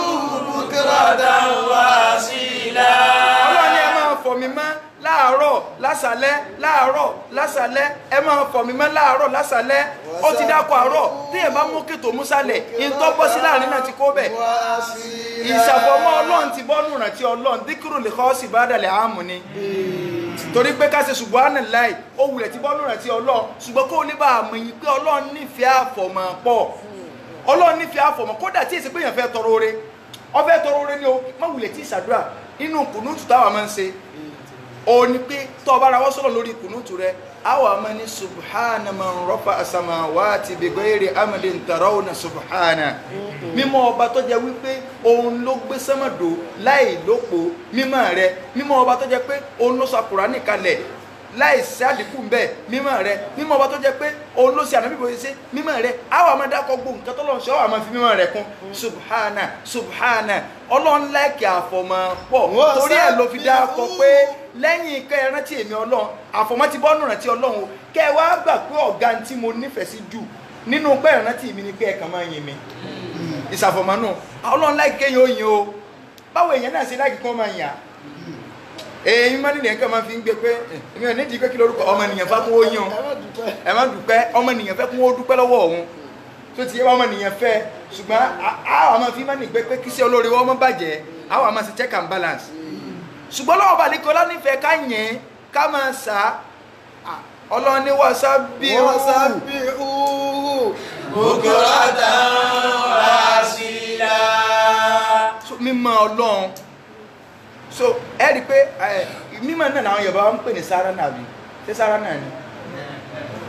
bùkúrọ̀dà wàásìlá. ọlọ́ni ẹ máa fọ̀ mí máa láàárọ̀ lásàlẹ̀ láàárọ̀ lásàlẹ̀. Ẹ máa fọ̀ mí mọ́ láàárọ̀ lásàlẹ̀. Ó ti dákọ̀ àárọ̀. Tí ẹ bá mú kètò músàlẹ̀ ìtọ́ bọ́ sí láàárín náà ti kó bẹ̀. Ìṣàfọ̀mọ́ ọlọ́run ti bọ́nù rántí ọlọ́run. Díkìrù lè kọ́ sí ìbádàlẹ̀ àmù ni. Torí pé ká ṣe subhanallahi ó wulẹ̀ ti bọ́nù rántí ọlọ́run. Ṣùgbọ́n kó o lè bá a mọ̀ yìí pé ọlọ́run nífẹ̀ẹ́ àfọ̀mọ́ pọ̀. Ọlọ́run nífẹ̀ẹ́ àfọ̀mọ́. Kódà tí èsì pé èèyàn fẹ́ tọrọ oore ọfẹ́ tọrọ oore ni o. Má wulẹ̀ tí ìṣàdúrà inú kùnúùtù táwa máa ń ṣe ó ní pé tọ́ ọba ara wọ́n sọ̀rọ̀ lórí kùnúùtù rẹ àwa máa ní subhana man rafa as-samawati bighairi amadin tarawna subhana. Mímọ́ ọba tó jẹ́ wípé òun ló gbé sẹ́mọ̀dò láì lópo mímọ́ rẹ. Mímọ́ ọba tó jẹ́ pé òun ló sọ Kùránì kalẹ̀ láìsí àdínkù ń bẹ mímọ́ rẹ mímọ́ ọba tó jẹ́ pé òun ló ṣe mímọ́ rẹ àwa máa dákọ gbogbo nǹkan tó lọ ṣe àwa máa fi mímọ́ rẹ kún. Subhana subhana ọlọ́run láìkè àfọ̀mọ́ pọ̀. Torí ẹ̀ ló fi dákọ pé lẹ́yìn kẹ́ ẹ rántí èmi ọlọ́run àfọ̀mọ́ ti bọ́nù rántí ọlọ́run o. Kẹ́ ẹ wá gbà pé ọ̀gá tí mo nífẹ̀ẹ́ sí jù nínú pé ẹ rántí mi ni pé ẹ kàn máa yin mi ìsàfọ̀mọ́ náà ọlọ́run láìkè kéèyàn ó yin o. Báwo èèyàn náà ṣe láìkè kí wọ́n máa yìn á èyí má nìyẹn kan máa fi ń gbé pé èmi ò nídìí pé kí lórúkọ ọmọ nìyẹn fẹ́ kún ó yín o ẹ má dúpẹ́. ọmọ nìyẹn fẹ́ kún ó dúpẹ́ lọ́wọ́ òun. Tó ti yẹ ọmọ nìyẹn fẹ́ ṣùgbọ́n àwọn máa fi má nì pé kí sí olórí wọn má bàjẹ́ àwọn máa ṣe check and balance. Ṣùgbọ́n lọ́wọ́ balẹ̀kọ́lá nífẹ̀ẹ́ ká yẹn ká máa sá. Ọlọ́ni wàsá bí wasabbihuhu bukratan wa asila. mímọ́ ọlọ́run so ẹ rí i pé mímọ̀ náà làwọn Yorùbá ń pè ní sára náà bí ṣé sára náà ni?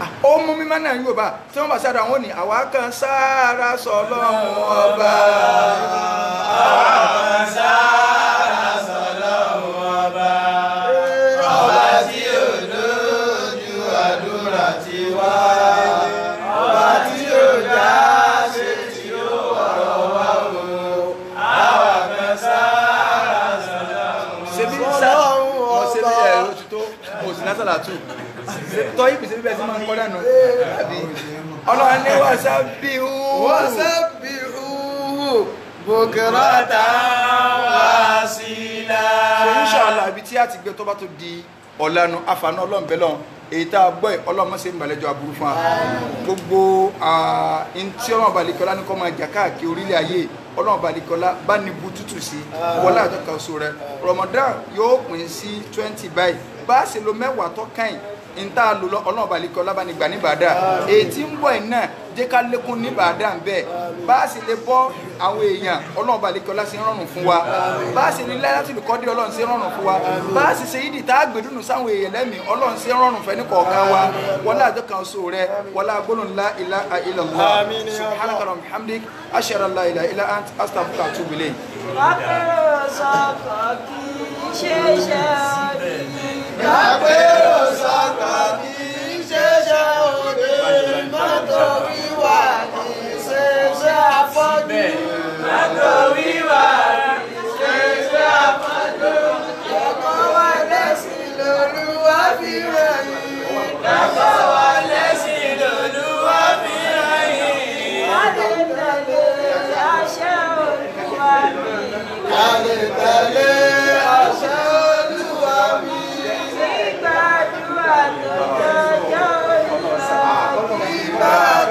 Ah, ó mú mímọ̀ náà Yorùbá tí wọ́n bá sára wọn ni àwa kan sára sọ ọba. Ọba ti máa ń kọ́ dànù. Ọlọ́run ní wàṣà bíhú wàṣà bíhú bùkúrọ́tà wàṣìlá. ṣe ń ṣàlà ibi tí a ti gbé tó bá tó di ọ̀lànà àfààní ọlọ́run bẹ́ẹ̀ lọ́n èyí tá a gbọ́ ẹ̀ ọlọ́run ṣe ń balẹ̀jọ aburú fún wa. Gbogbo ntí ọlọ́run balẹ̀kọ́lá ní kọ́ máa jà káàkiri orílẹ̀ ayé ọlọ́run balẹ̀kọ́lá bá ní bu tútù sí wọlé àtọ́ka oṣù rẹ. Ramadan yóò pín sí twenty báyìí. Bá a ṣe lo mẹ́wàá tó kàn yìí nta lò lọ ọlọ́run balikọ́lá bá ní gbà ní bàdà. Èyí tí ń bọ̀ ẹ̀ náà jẹ́ ká lékún ní bàdà ń bẹ́ẹ̀ bá a sì lè bọ́ àwọn èèyàn ọlọ́run balikọ́lá sí rọrùn fún wa. Bá a sì rí láyàtì lùkọ́dé ọlọ́run sí rọrùn fún wa. Bá a sì ṣe yídì tá a gbèdúnú sáwọn èèyàn lẹ́mìí ọlọ́run sí rọrùn fẹ́ ní kọ̀ọ̀kan wa. Wọlé àjọ kan so rẹ wọlé agbóhùn la ilaha illallah subhanaka wa bihamdik ashhadu an la ilaha illa ant astaghfiruka wa atubu ilayk. Sọ̀kọ̀ kì í ṣe iṣẹ́ orí. Lápẹ̀rọ̀ sọ̀kọ̀ kì í ṣeṣẹ́ òde, mọ́tò wíwà kì í ṣeṣẹ́ afọ́jú. Mọ́tò wíwà kì í ṣeṣẹ́ afọ́jú. Ẹ̀kọ́ wa lẹ́sìn lolúwa fi rẹ̀yìn. Ẹ̀kọ́ wa lẹ́sìn lolúwa fi rẹ̀yìn. Láti tẹ̀lé àṣẹ Olúwa mi. Lè tẹ̀lé àṣẹ Olúwa Iman,